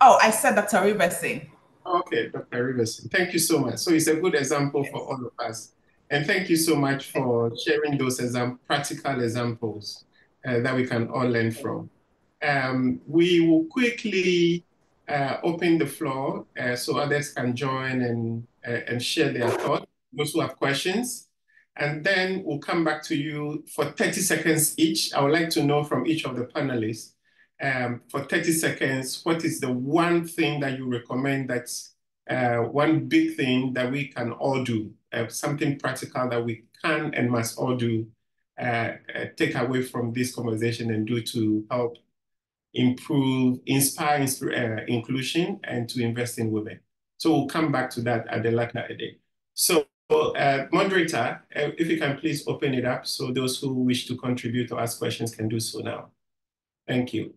Oh, I said Dr. Riverson. Okay, Dr. Riverson. Thank you so much. So it's a good example yes. for all of us. And thank you so much for sharing those exam practical examples uh, that we can all learn from. Um, we will quickly uh, open the floor uh, so others can join and, uh, and share their thoughts, those who have questions. And then we'll come back to you for 30 seconds each. I would like to know from each of the panelists um, for 30 seconds, what is the one thing that you recommend that's uh, one big thing that we can all do, uh, something practical that we can and must all do uh, take away from this conversation and do to help improve, inspire uh, inclusion and to invest in women. So we'll come back to that at the later day. So uh, moderator, uh, if you can please open it up so those who wish to contribute or ask questions can do so now. Thank you.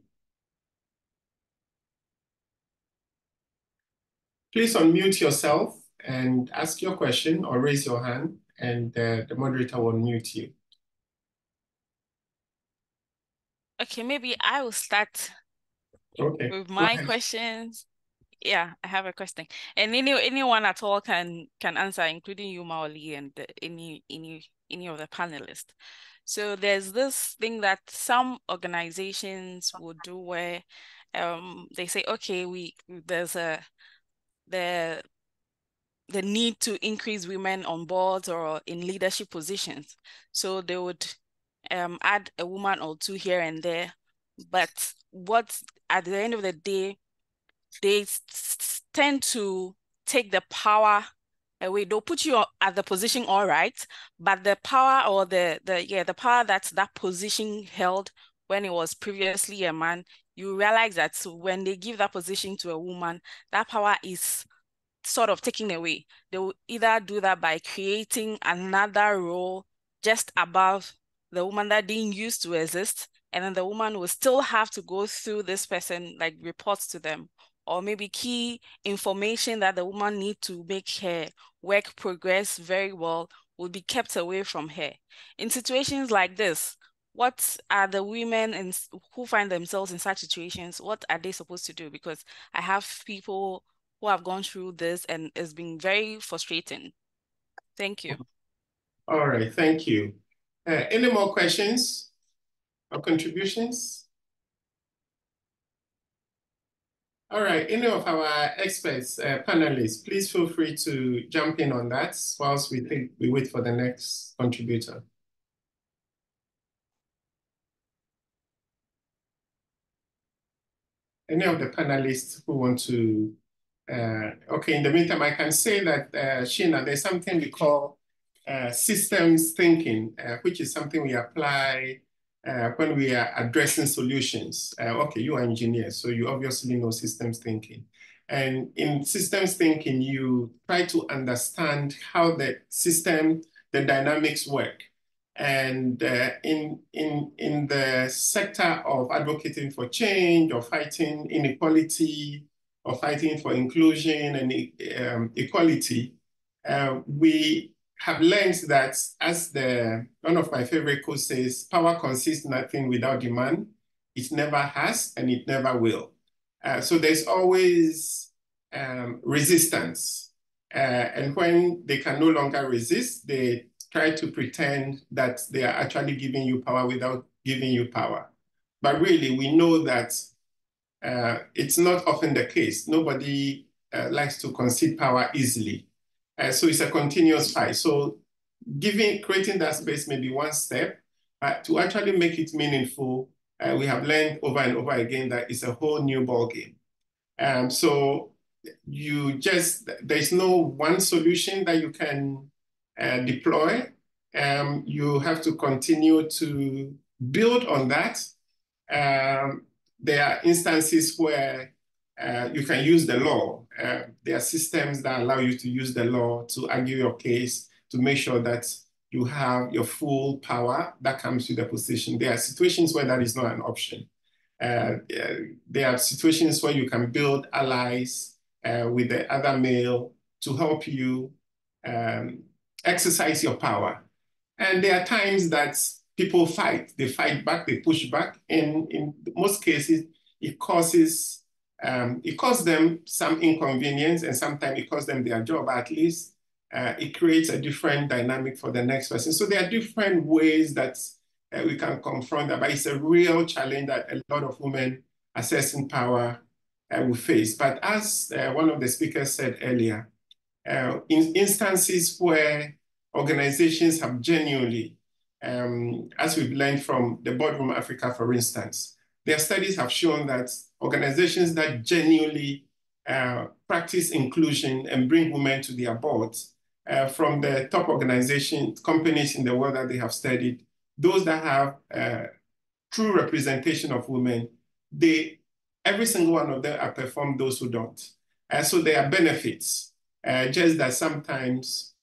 Please unmute yourself and ask your question or raise your hand and uh, the moderator will mute you. Okay, maybe I will start okay. with my questions. Yeah, I have a question, and any anyone at all can can answer, including you, Mawuli, and any any any of the panelists. So there's this thing that some organizations would do where um they say, okay, we there's a the the need to increase women on boards or in leadership positions. So they would um, add a woman or two here and there. But what at the end of the day, they tend to take the power away. They'll put you at the position, all right, but the power or the the yeah the power that that position held when it was previously a man, you realize that when they give that position to a woman, that power is sort of taken away. They will either do that by creating another role just above the woman that didn't used to exist and then the woman will still have to go through this person like reports to them or maybe key information that the woman need to make her work progress very well will be kept away from her. In situations like this what are the women in, who find themselves in such situations what are they supposed to do? Because i have people who have gone through this and it's been very frustrating. Thank you. All right thank you uh, any more questions or contributions? All right, any of our experts, uh, panelists, please feel free to jump in on that whilst we think we wait for the next contributor. Any of the panelists who want to, uh, okay, in the meantime, I can say that, uh, Sheena, there's something we call uh, systems thinking, uh, which is something we apply uh, when we are addressing solutions. Uh, okay, you are engineers, so you obviously know systems thinking. And in systems thinking, you try to understand how the system, the dynamics work. And uh, in, in, in the sector of advocating for change or fighting inequality or fighting for inclusion and um, equality, we have learned that as the one of my favorite quotes says, power consists nothing without demand. It never has and it never will. Uh, so there's always um, resistance. Uh, and when they can no longer resist, they try to pretend that they are actually giving you power without giving you power. But really, we know that uh, it's not often the case. Nobody uh, likes to concede power easily. Uh, so it's a continuous fight. So giving, creating that space may be one step, but to actually make it meaningful, uh, we have learned over and over again that it's a whole new ball game. Um, so you just, there's no one solution that you can uh, deploy. Um, you have to continue to build on that. Um, there are instances where uh, you can use the law. Uh, there are systems that allow you to use the law to argue your case, to make sure that you have your full power that comes with the position. There are situations where that is not an option. Uh, there are situations where you can build allies uh, with the other male to help you um, exercise your power. And there are times that people fight. They fight back, they push back. And in most cases, it causes um, it causes them some inconvenience and sometimes it costs them their job at least uh, it creates a different dynamic for the next person. So there are different ways that uh, we can confront that, but it's a real challenge that a lot of women assessing power uh, will face. But as uh, one of the speakers said earlier, uh, in instances where organizations have genuinely, um, as we've learned from the Boardroom Africa, for instance, their studies have shown that organizations that genuinely uh, practice inclusion and bring women to their boards uh, from the top organizations, companies in the world that they have studied, those that have uh, true representation of women, they every single one of them outperform those who don't. Uh, so there are benefits, uh, just that sometimes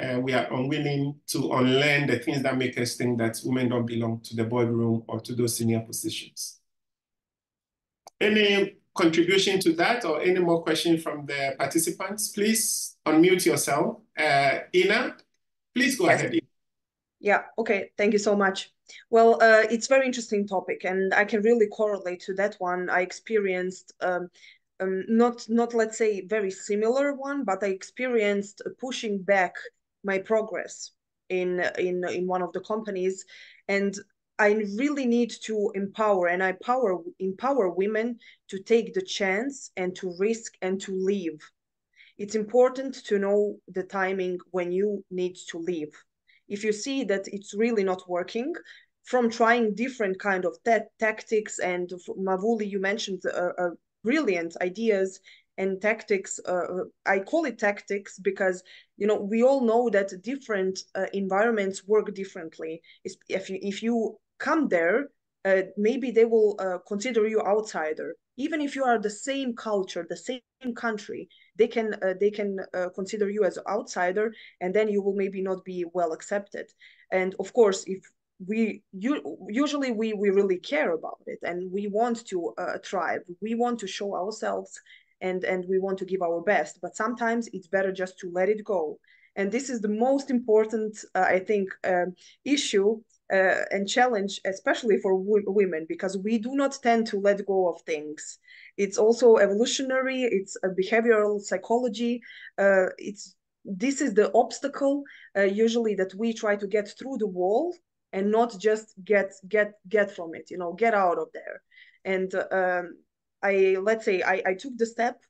uh, we are unwilling to unlearn the things that make us think that women don't belong to the boardroom or to those senior positions. Any contribution to that or any more questions from the participants, please unmute yourself. Uh, Ina, please go yes. ahead. Yeah, okay, thank you so much. Well, uh, it's very interesting topic and I can really correlate to that one. I experienced um, um, not, not let's say very similar one, but I experienced pushing back my progress in, in, in one of the companies. And I really need to empower and I power empower women to take the chance and to risk and to leave. It's important to know the timing when you need to leave. If you see that it's really not working, from trying different kind of tactics and Mawuli, you mentioned uh, uh, brilliant ideas and tactics. Uh, I call it tactics because you know we all know that different uh, environments work differently. If you if you come there, uh, maybe they will uh, consider you outsider. Even if you are the same culture, the same country, they can uh, they can uh, consider you as outsider, and then you will maybe not be well accepted. And of course, if we you, usually we we really care about it, and we want to uh, thrive, we want to show ourselves, and and we want to give our best. But sometimes it's better just to let it go. And this is the most important, uh, I think, um, issue uh, and challenge, especially for women, because we do not tend to let go of things. It's also evolutionary. It's a behavioral psychology. Uh, it's this is the obstacle uh, usually that we try to get through the wall and not just get get get from it. You know, get out of there. And um, I let's say I, I took the step.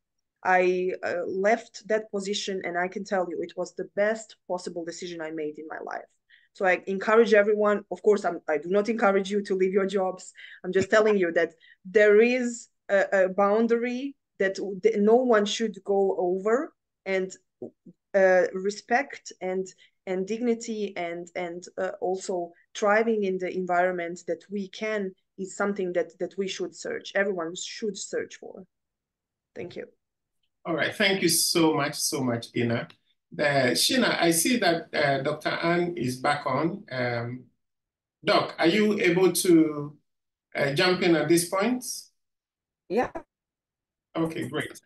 I uh, left that position, and I can tell you it was the best possible decision I made in my life so I encourage everyone. Of course, I'm, I do not encourage you to leave your jobs. I'm just telling you that there is a, a boundary that no one should go over, and uh, respect and and dignity and and uh, also thriving in the environment that we can is something that that we should search. Everyone should search for. Thank you. All right, thank you so much, so much, Ina. The, Sheena, I see that uh, Dr. Anne is back on. Um, Doc, are you able to uh, jump in at this point? Yeah. Okay, great.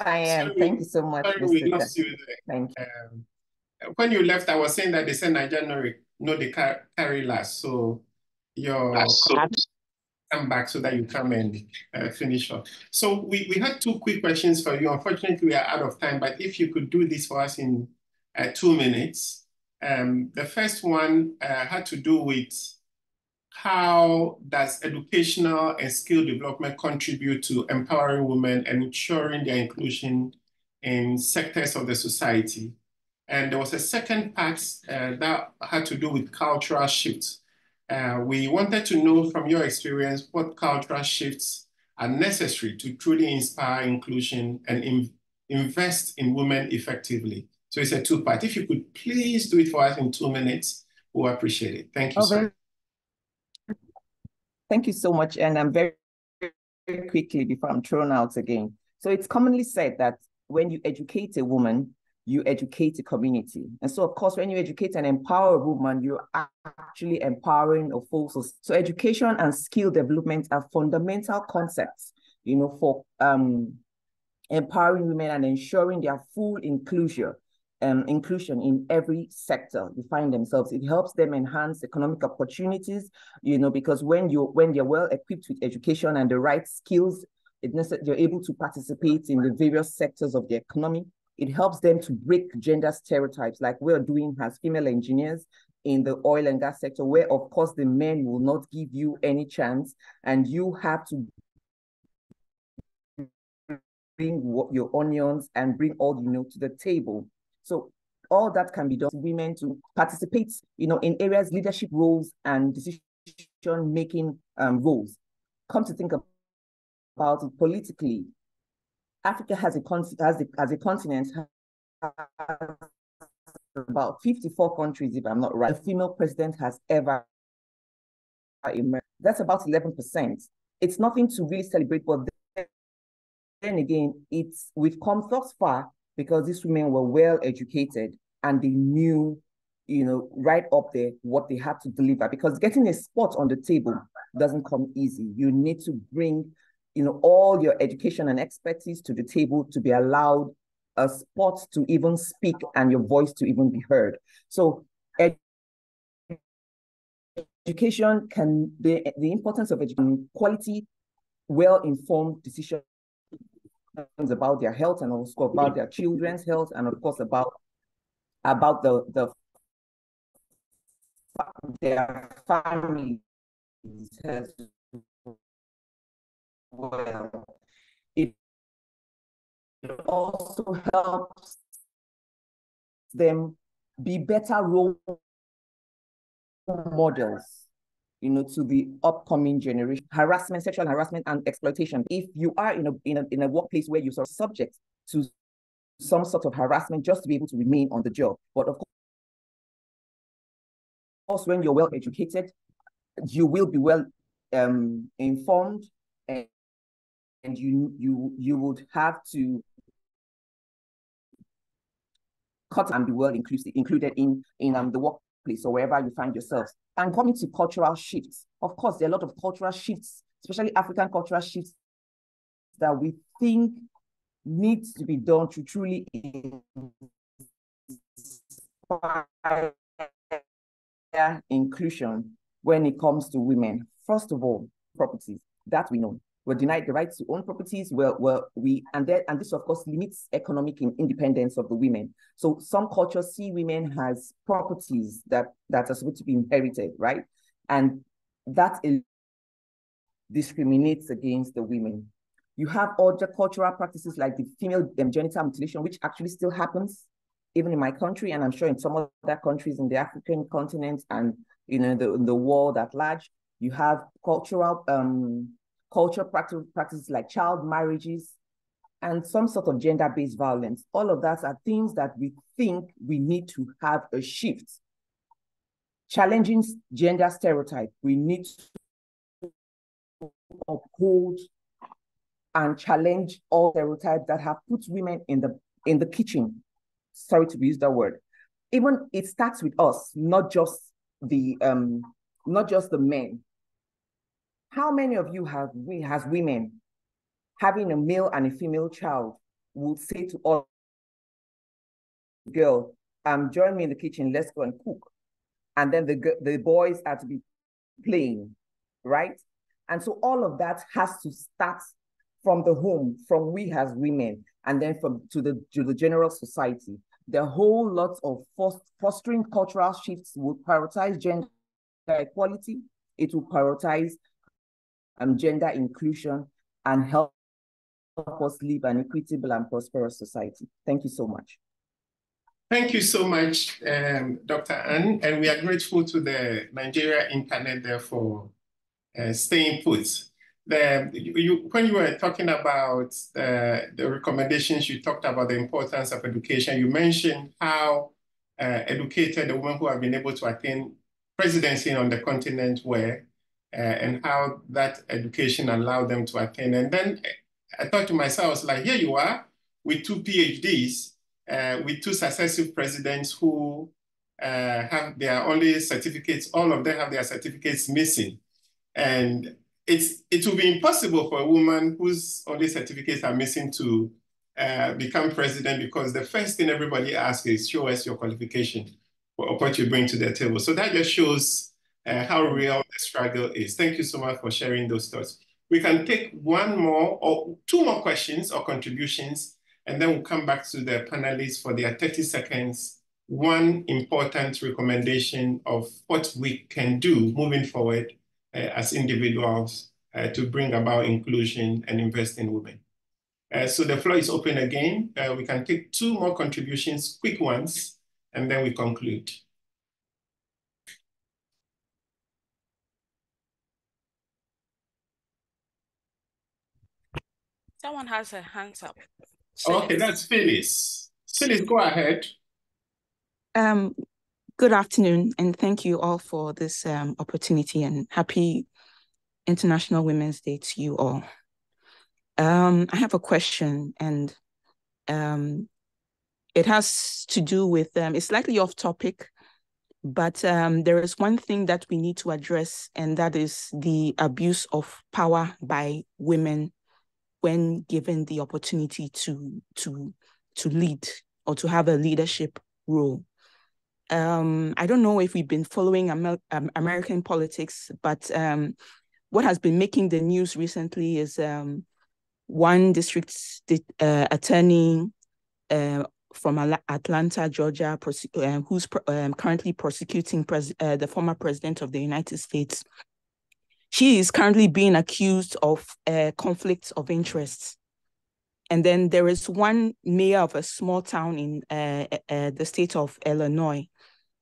I am. Sorry, Thank you so much, sorry we lost you there. Thank you. Um, when you left, I was saying that they said Nigeria no, no they car carry last, so your come back so that you come and uh, finish up. So we, we had two quick questions for you. Unfortunately, we are out of time, but if you could do this for us in uh, two minutes. Um, the first one uh, had to do with how does educational and skill development contribute to empowering women and ensuring their inclusion in sectors of the society? And there was a second part uh, that had to do with cultural shifts. Uh, we wanted to know from your experience what cultural shifts are necessary to truly inspire inclusion and in, invest in women effectively. So it's a two-part. If you could please do it for us in two minutes, we'll appreciate it. Thank you Oh, so. Thank you so much. And I'm very, very quickly before I'm thrown out again. So it's commonly said that when you educate a woman, you educate a community. And so, of course, when you educate and empower a woman, you're actually empowering a full society. So education and skill development are fundamental concepts, you know, for um, empowering women and ensuring their full inclusion um, inclusion in every sector you find themselves. It helps them enhance economic opportunities, you know, because when you when they're well equipped with education and the right skills, it they're able to participate in the various sectors of the economy. It helps them to break gender stereotypes, like we're doing as female engineers in the oil and gas sector, where of course the men will not give you any chance, and you have to bring your onions and bring all you know to the table. So all that can be done to women to participate, you know, in areas leadership roles and decision making um, roles. Come to think about it politically, Africa has a has a, as a continent about 54 countries, if I'm not right. A female president has ever emerged. That's about 11%. It's nothing to really celebrate, but then, again, it's we've come thus far because these women were well educated and they knew, you know, right up there what they had to deliver. Because getting a spot on the table doesn't come easy. You need to bring, you know, all your education and expertise to the table to be allowed a spot to even speak and your voice to even be heard. So ed education can be the importance of education, quality, well-informed decisions about their health and also about their children's health and of course about about the the their families well. It also helps them be better role models you know, to the upcoming generation. Harassment, sexual harassment, and exploitation. If you are in a in a in a workplace where you're subject to some sort of harassment, just to be able to remain on the job. But of course, when you're well educated, you will be well um, informed, and, you you you would have to cut and be well inclusive, included in in um, the workplace or wherever you find yourselves. And coming to cultural shifts, of course, there are a lot of cultural shifts, especially African cultural shifts that we think needs to be done to truly inclusion when it comes to women. First of all, properties, that we know. We're denied the right to own properties. Well, well, we and that and this of course limits economic independence of the women. So some cultures see women as properties that that are supposed to be inherited, right? And that discriminates against the women. You have other cultural practices like the female um, genital mutilation, which actually still happens even in my country, and I'm sure in some other countries in the African continent and you know the the world at large. You have cultural um, culture practice, practices like child marriages and some sort of gender-based violence. All of that are things that we think we need to have a shift. Challenging gender stereotype, we need to uphold and challenge all stereotypes that have put women in the in the kitchen. Sorry to use that word. Even it starts with us, not just the um, not just the men. How many of you have we as women having a male and a female child would say to all girl, um, join me in the kitchen, let's go and cook. And then the the boys are to be playing, right? And so all of that has to start from the home, from we as women, and then from to the to the general society. The whole lot of fostering cultural shifts will prioritize gender equality. It will prioritize um, gender inclusion and help us live an equitable and prosperous society. Thank you so much. Thank you so much, um, Dr. Anne, and we are grateful to the Nigeria Internet there for uh, staying put. The, you, when you were talking about uh, the recommendations, you talked about the importance of education. You mentioned how uh, educated the women who have been able to attain presidency on the continent were, and how that education allowed them to attain. And then I thought to myself, I was like, here you are with two PhDs, uh, with two successive presidents who uh, have their only certificates, all of them have their certificates missing. And it's it will be impossible for a woman whose only certificates are missing to uh, become president because the first thing everybody asks is show us your qualification or what you bring to the table. So that just shows uh, how real the struggle is. Thank you so much for sharing those thoughts. We can take one more or two more questions or contributions, and then we'll come back to the panelists for their 30 seconds. One important recommendation of what we can do moving forward uh, as individuals uh, to bring about inclusion and invest in women. Uh, so the floor is open again. we can take two more contributions, quick ones, and then we conclude. Someone has a hands up. Okay, that's Phyllis. Phyllis, go ahead. Um, Good afternoon, and thank you all for this um, opportunity and happy International Women's Day to you all. Um, I have a question, and um, it has to do with, um, it's slightly off topic, but um, there is one thing that we need to address, and that is the abuse of power by women when given the opportunity to, to, to lead or to have a leadership role um, I don't know if we've been following Amer um, American politics, but um, what has been making the news recently is um, one district uh, attorney uh, from Atlanta, Georgia, uh, who's um, currently prosecuting uh, the former president of the United States. She is currently being accused of uh, conflicts of interest. And then there is one mayor of a small town in uh, uh, the state of Illinois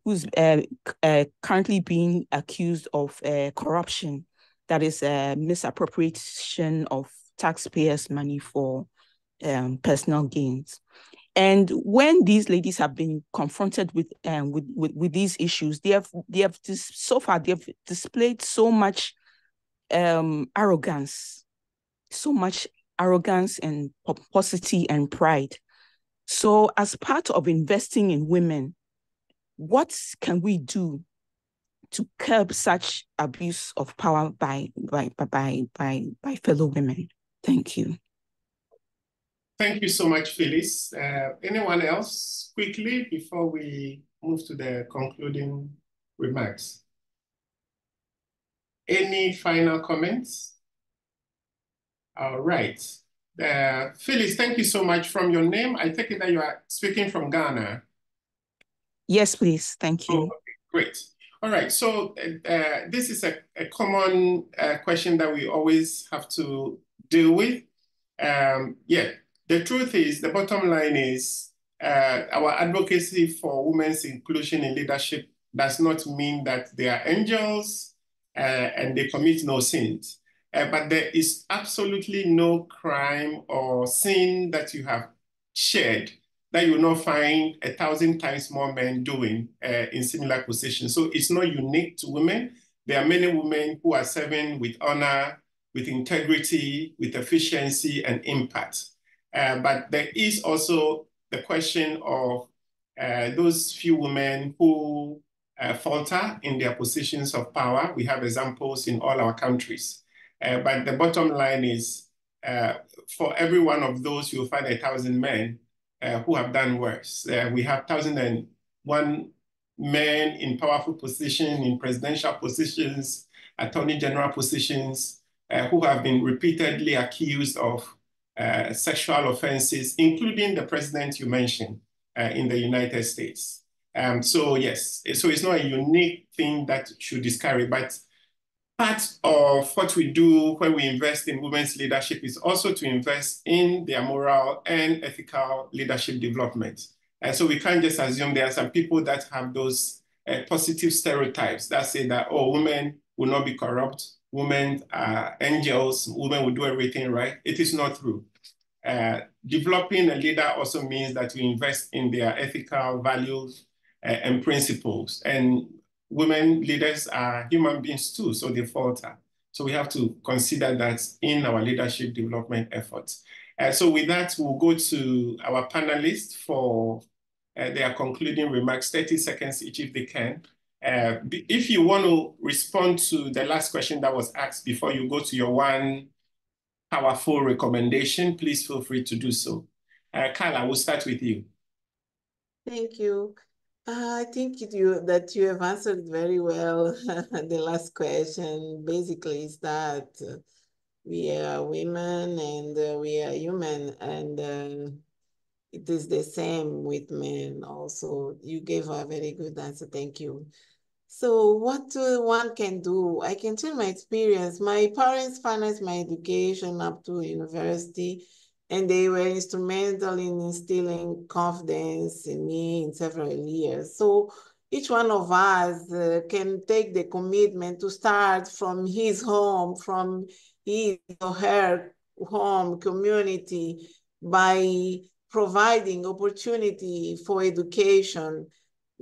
who's uh, uh, currently being accused of uh, corruption, that is uh, misappropriation of taxpayers' money for um, personal gains. And when these ladies have been confronted with, um, with, with, with these issues, they have they have so far they have displayed so much um, arrogance, so much arrogance and pomposity and pride. So, as part of investing in women, what can we do to curb such abuse of power by by by by by fellow women? Thank you. Thank you so much, Phyllis. Uh, anyone else, quickly, before we move to the concluding remarks? Any final comments? All right. Uh, Phyllis, thank you so much. From your name, I take it that you are speaking from Ghana. Yes, please. Thank you. Oh, okay, great. All right. So uh, this is a, a common uh, question that we always have to deal with. Um, yeah, the truth is, the bottom line is uh, our advocacy for women's inclusion in leadership does not mean that they are angels uh, and they commit no sins. Uh, but there is absolutely no crime or sin that you have shared that you will not find a thousand times more men doing uh, in similar positions. So it's not unique to women. There are many women who are serving with honor with integrity, with efficiency and impact. Uh, but there is also the question of uh, those few women who uh, falter in their positions of power. We have examples in all our countries. Uh, but the bottom line is uh, for every one of those, you'll find a thousand men uh, who have done worse. we have thousand and one men in powerful positions, in presidential positions, attorney general positions, who have been repeatedly accused of uh, sexual offenses, including the president you mentioned uh, in the United States. Um, so yes, so it's not a unique thing that should discourage, but part of what we do when we invest in women's leadership is also to invest in their moral and ethical leadership development. And so we can't just assume there are some people that have those uh, positive stereotypes that say that, oh, women will not be corrupt, women are angels, women will do everything right. It is not true. Uh, developing a leader also means that we invest in their ethical values and principles. And women leaders are human beings too, so they falter. So we have to consider that in our leadership development efforts. Uh, so with that, we'll go to our panelists for uh, their concluding remarks, 30 seconds each if they can. Uh, if you want to respond to the last question that was asked before you go to your one powerful recommendation, please feel free to do so. Uh, Carla, we'll start with you. Thank you. Uh, I think you that you have answered very well the last question. Basically, is that we are women and uh, we are human, and uh, it is the same with men. Also, you gave a very good answer. Thank you. So what uh, one can do, I can tell my experience. My parents financed my education up to university, and they were instrumental in instilling confidence in me in several years. So each one of us uh, can take the commitment to start from his home, from his or her home community by providing opportunity for education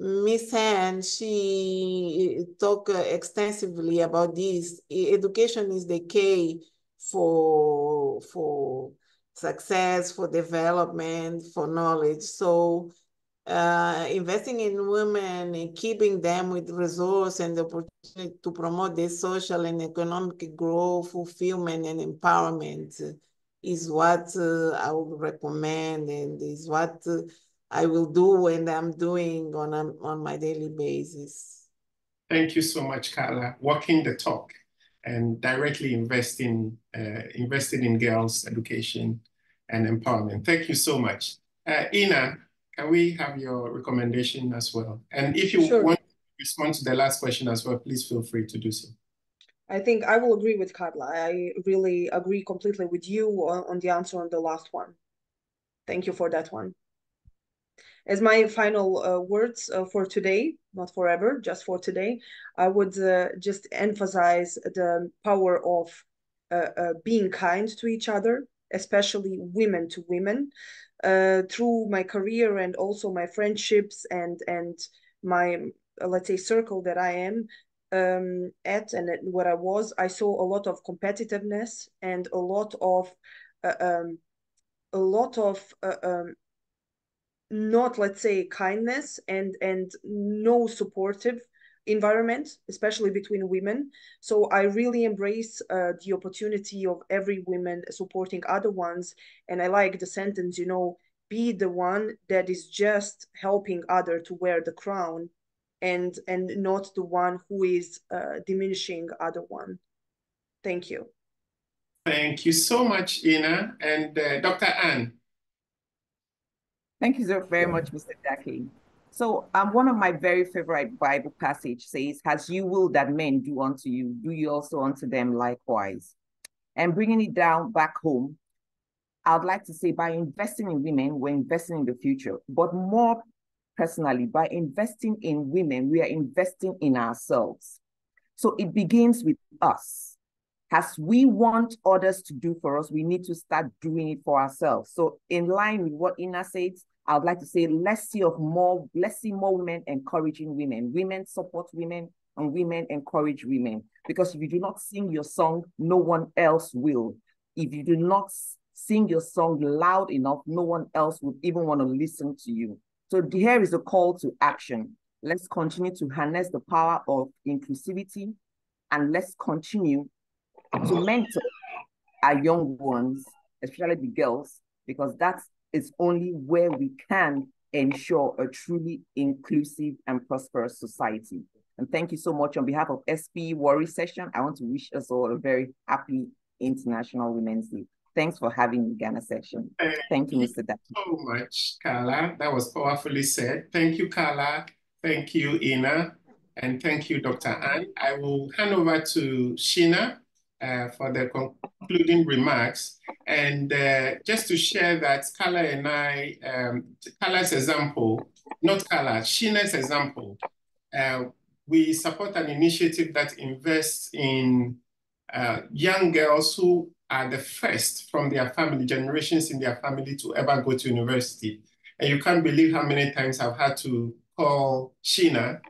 Miss Han, she talked extensively about this. Education is the key for, for success, for development, for knowledge. So uh, investing in women and keeping them with resource and the opportunity to promote their social and economic growth, fulfillment, and empowerment is what uh, I would recommend and is what uh, I will do and I'm doing on, a, on my daily basis. Thank you so much, Carla. Walking the talk and directly investing, uh, investing in girls' education and empowerment. Thank you so much. Uh, Ina, can we have your recommendation as well? And if you sure. want to respond to the last question as well, please feel free to do so. I think I will agree with Carla. I really agree completely with you on the answer on the last one. Thank you for that one. As my final uh, words uh, for today, not forever, just for today, I would uh, just emphasize the power of uh, uh, being kind to each other, especially women to women. Uh, through my career and also my friendships and and my let's say circle that I am um, at and what I was, I saw a lot of competitiveness and a lot of um, a lot of um, not let's say kindness and and no supportive environment especially between women. So i really embrace uh, the opportunity of every woman supporting other ones. And i like the sentence you know be the one that is just helping other to wear the crown and and not the one who is uh, diminishing other one. Thank you. Thank you so much ina. And uh, dr anne Thank you so very much, Mr. Dake. So um, one of my very favorite Bible passage says, as you will that men do unto you, do you also unto them likewise. And bringing it down back home, I'd like to say by investing in women, we're investing in the future. But more personally, by investing in women, we are investing in ourselves. So it begins with us. As we want others to do for us, we need to start doing it for ourselves. So in line with what Ina said, I would like to say let's see of more, let's see more women encouraging women. Women support women and women encourage women. Because if you do not sing your song, no one else will. If you do not sing your song loud enough, no one else would even want to listen to you. So here is a call to action. Let's continue to harness the power of inclusivity and let's continue to mentor our young ones, especially the girls, because that is only where we can ensure a truly inclusive and prosperous society. And thank you so much on behalf of SP Warri Session. I want to wish us all a very happy International Women's Day. Thanks for having me, Ghana session. Thank, Thank you, Mr. Dake. so much, Carla. That was powerfully said. Thank you, Carla. Thank you, Ina. And thank you, Dr. Anne. I will hand over to Sheena uh, for the concluding remarks. And uh, just to share that Carla and I, um, Carla's example, not Carla, Sheena's example, uh, we support an initiative that invests in uh, young girls who are the first from their family, generations in their family to ever go to university. And you can't believe how many times I've had to call Sheena.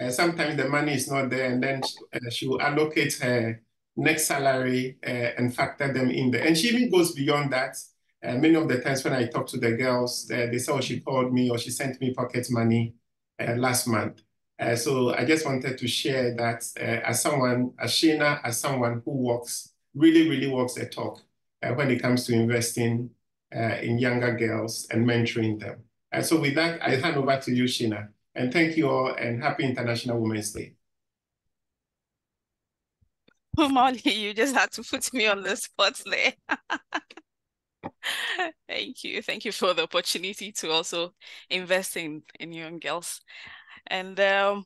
Uh, sometimes the money is not there, and then she, uh, she will allocate her next salary uh, and factor them in there. And she even goes beyond that. Uh, many of the times when I talk to the girls, uh, they say, oh, she called me or she sent me pocket money uh, last month. so I just wanted to share that as someone, as Sheena, as someone who works really, really walks the talk uh, when it comes to investing uh, in younger girls and mentoring them. Uh, so with that, I hand over to you, Sheena. And thank you all and happy International Women's Day. Molly, you just had to put me on the spot there. Thank you. Thank you for the opportunity to also invest in, in young girls. And um,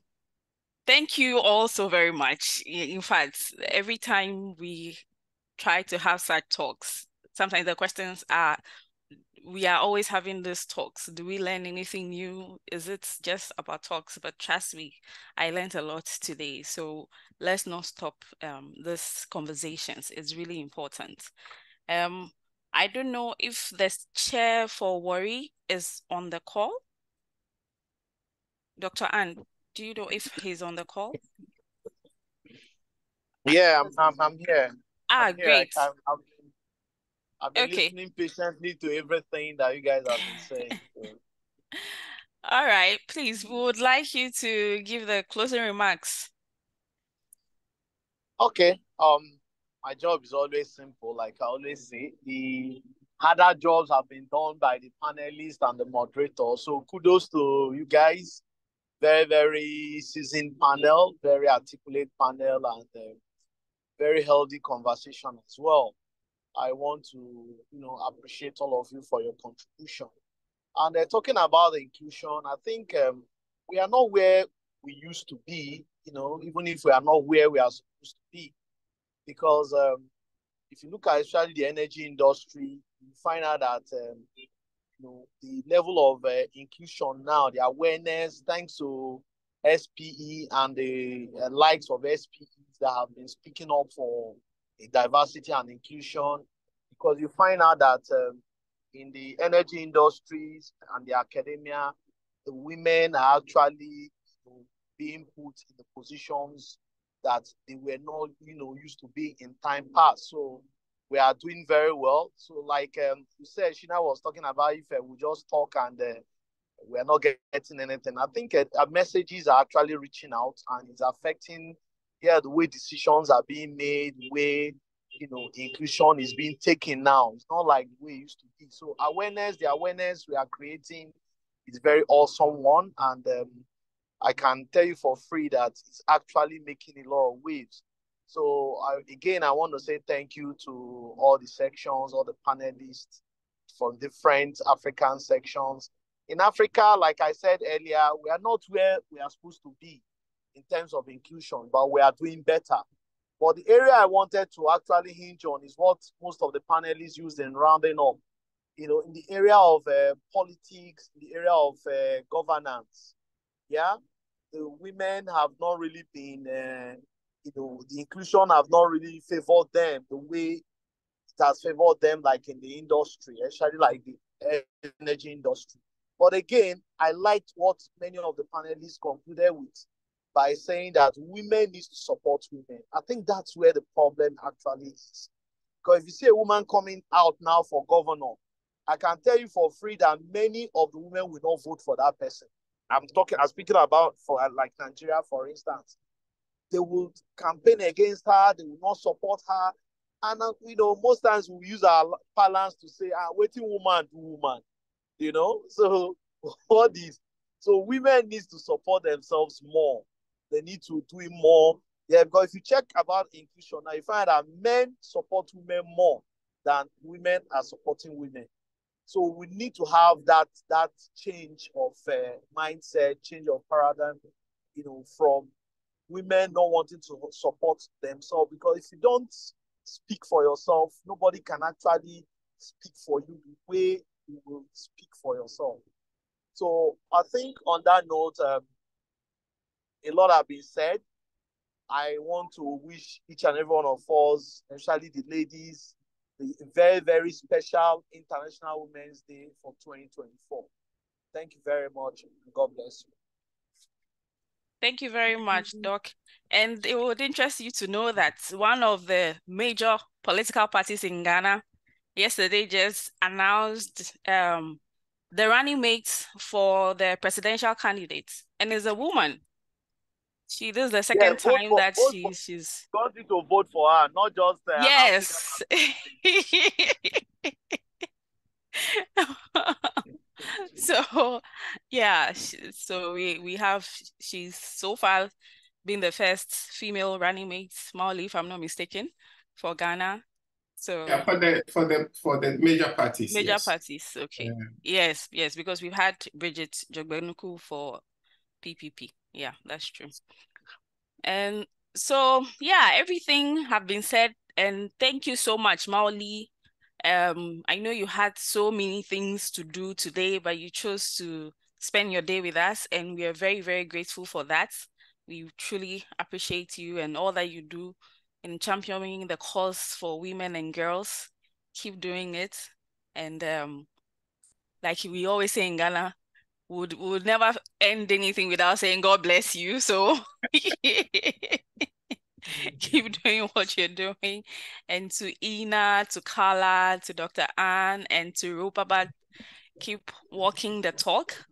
thank you all so very much. In fact, every time we try to have such talks. Sometimes the questions are, we are always having these talks. Do we learn anything new? Is it just about talks? But trust me, I learned a lot today. So let's not stop um, these conversations. It's really important. Um, I don't know if the chair for Warri is on the call. Dr. Anne, do you know if he's on the call? Yeah, I'm, I'm, I'm here. Ah, great. I, been, I've been okay. listening patiently to everything that you guys have been saying. So. All right, please, we would like you to give the closing remarks. Okay. Um, my job is always simple, like I always say. The harder jobs have been done by the panelists and the moderator. So kudos to you guys. Very, very seasoned panel, very articulate panel, and uh, very healthy conversation as well. I want to, you know, appreciate all of you for your contribution. And uh, talking about the inclusion, I think um, we are not where we used to be, you know, even if we are not where we are supposed to be. Because um, if you look at especially the energy industry, you find out that, um, you know, the level of uh, inclusion now, the awareness, thanks to SPE and the uh, likes of SPE that have been speaking up for diversity and inclusion because you find out that um, in the energy industries and the academia, the women are actually you know, being put in the positions that they were not, you know, used to be in time past. So we are doing very well. So like um, you said, Sheena was talking about if uh, we just talk and uh, we're not getting anything. I think uh, messages are actually reaching out and it's affecting yeah, the way decisions are being made, the way you know inclusion is being taken now. It's not like it used to be. So awareness, the awareness we are creating is very awesome one, and um, I can tell you for free that it's actually making a lot of waves. So I, again, I want to say thank you to all the sections, all the panelists from different African sections. In Africa, like I said earlier, we are not where we are supposed to be in terms of inclusion, but we are doing better. But the area I wanted to actually hinge on is what most of the panelists used in rounding up. You know, in the area of uh, politics, in the area of uh, governance, yeah, the women have not really been, uh, you know, the inclusion have not really favored them the way it has favored them, like in the industry, especially like the energy industry. But again, I liked what many of the panelists concluded with by saying that women need to support women. I think that's where the problem actually is. Because if you see a woman coming out now for governor, I can tell you for free that many of the women will not vote for that person. I'm talking, I'm speaking about for like Nigeria, for instance. They will campaign against her, they will not support her. And uh, you know, most times we use our balance to say, ah, waiting woman do woman. You know, so what is so women need to support themselves more. They need to do it more. Yeah, because if you check about inclusion now, you find that men support women more than women are supporting women. So we need to have that that change of uh, mindset, change of paradigm, you know, from women not wanting to support themselves. Because if you don't speak for yourself, nobody can actually speak for you the way you will speak for yourself. So I think on that note, um, a lot have been said. I want to wish each and every one of us, especially the ladies, the very, very special International Women's Day for 2024. Thank you very much. God bless you. Thank you very much, Doc. And it would interest you to know that one of the major political parties in Ghana yesterday just announced um, the running mates for the presidential candidates, and is a woman. She this is the second yeah, time for, that she, she's going to vote for her, not just uh, yes. so yeah, so we we have she's so far been the first female running mate, Mawuli, if I'm not mistaken, for Ghana. So yeah, for the for the for the major parties. Major yes. parties, okay. Yeah. Yes, yes, because we've had Bridget Dzogbenuku for PPP. Yeah, that's true. And so yeah, everything have been said, and thank you so much, Mawuli. Um, I know you had so many things to do today, but you chose to spend your day with us, and we are very, very grateful for that. We truly appreciate you and all that you do in championing the cause for women and girls. Keep doing it. And um, like we always say in Ghana, would would never end anything without saying God bless you. So mm-hmm. keep doing what you're doing. And to Ina, to Carla, to Dr. Anne, and to Rupa, keep walking the talk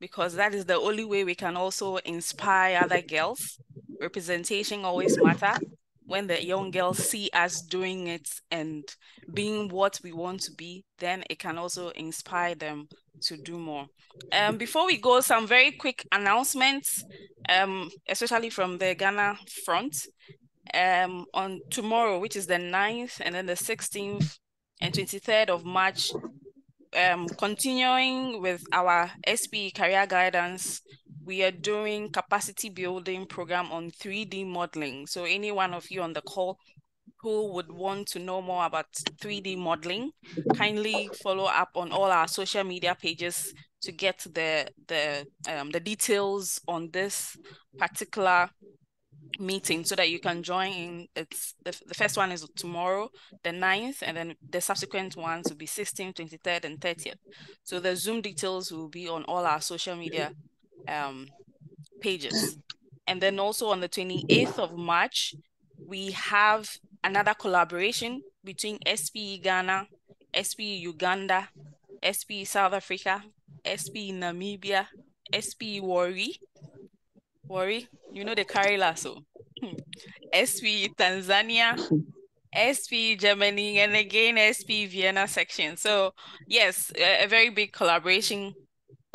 because that is the only way we can also inspire other girls. Representation always matter when the young girls see us doing it and being what we want to be, then it can also inspire them to do more. Um, before we go, some very quick announcements, um, especially from the Ghana front. Um, on tomorrow, which is the 9th, and then the 16th and 23rd of March, um, continuing with our SP career guidance we are doing capacity building program on 3D modeling. So any one of you on the call who would want to know more about 3D modeling, kindly follow up on all our social media pages to get the the um, the details on this particular meeting so that you can join in it's the, the first one is tomorrow the 9th and then the subsequent ones will be 16th 23rd and 30th so the zoom details will be on all our social media um, pages. And then also on the 28th of March, we have another collaboration between SPE Ghana, SPE Uganda, SPE South Africa, SPE Namibia, SPE Warri. Warri, you know the carry lasso. SPE Tanzania, SP Germany, and again SP Vienna section. So yes, a, a very big collaboration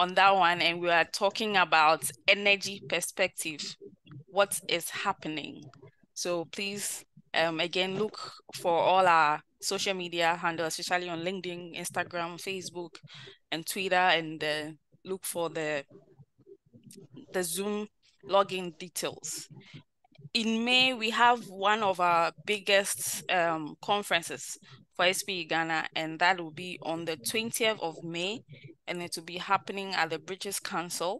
on that one and we are talking about energy perspective. What is happening? So please um again look for all our social media handles especially on linkedin instagram facebook and twitter and uh, look for the the zoom login details. In may we have one of our biggest um, conferences for SPE Ghana, and that will be on the 20th of May, and it will be happening at the British Council.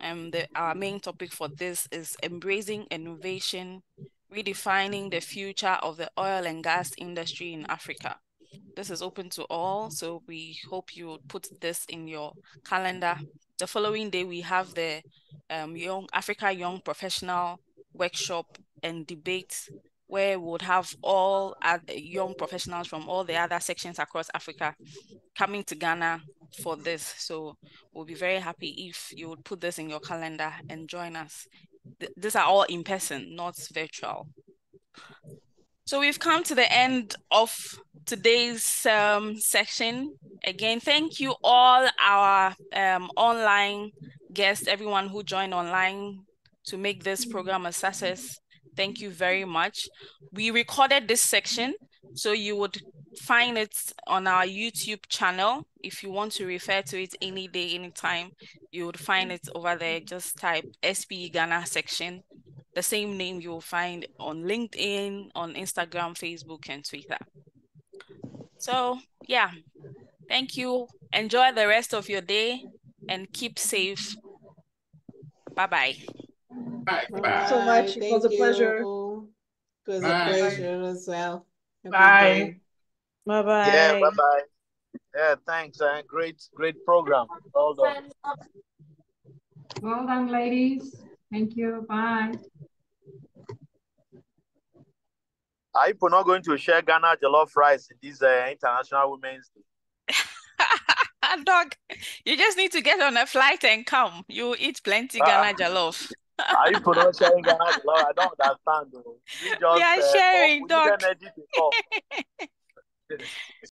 And the, our main topic for this is embracing innovation, redefining the future of the oil and gas industry in Africa. this is open to all. So we hope you put this in your calendar. The following day, we have the um, Young Africa Young Professional Workshop and Debate where we would have all young professionals from all the other sections across Africa coming to Ghana for this. So we'll be very happy if you would put this in your calendar and join us. Th these are all in person, not virtual. So we've come to the end of today's um, section. Again, thank you all our um, online guests, everyone who joined online to make this program a success. Thank you very much. We recorded this section, so you would find it on our YouTube channel. If you want to refer to it any day, anytime, you would find it over there. Just type SP Ghana section. The same name you will find on LinkedIn, on Instagram, Facebook, and Twitter. So yeah, thank you. Enjoy the rest of your day and keep safe. Bye-bye. Bye. Bye. so much. It was a pleasure. It was Bye. a pleasure as well. Bye. Bye bye. Yeah, bye bye. Yeah, thanks. Uh, great, great program. Well done. Well done, ladies. Thank you. Bye. Are you not going to share Ghana jollof rice in this uh, International Women's Day? Dog, you just need to get on a flight and come. You eat plenty uh, Ghana jollof. Are you sharing Ghana jollof? I don't understand. Though. You just, we are uh, sharing, dog.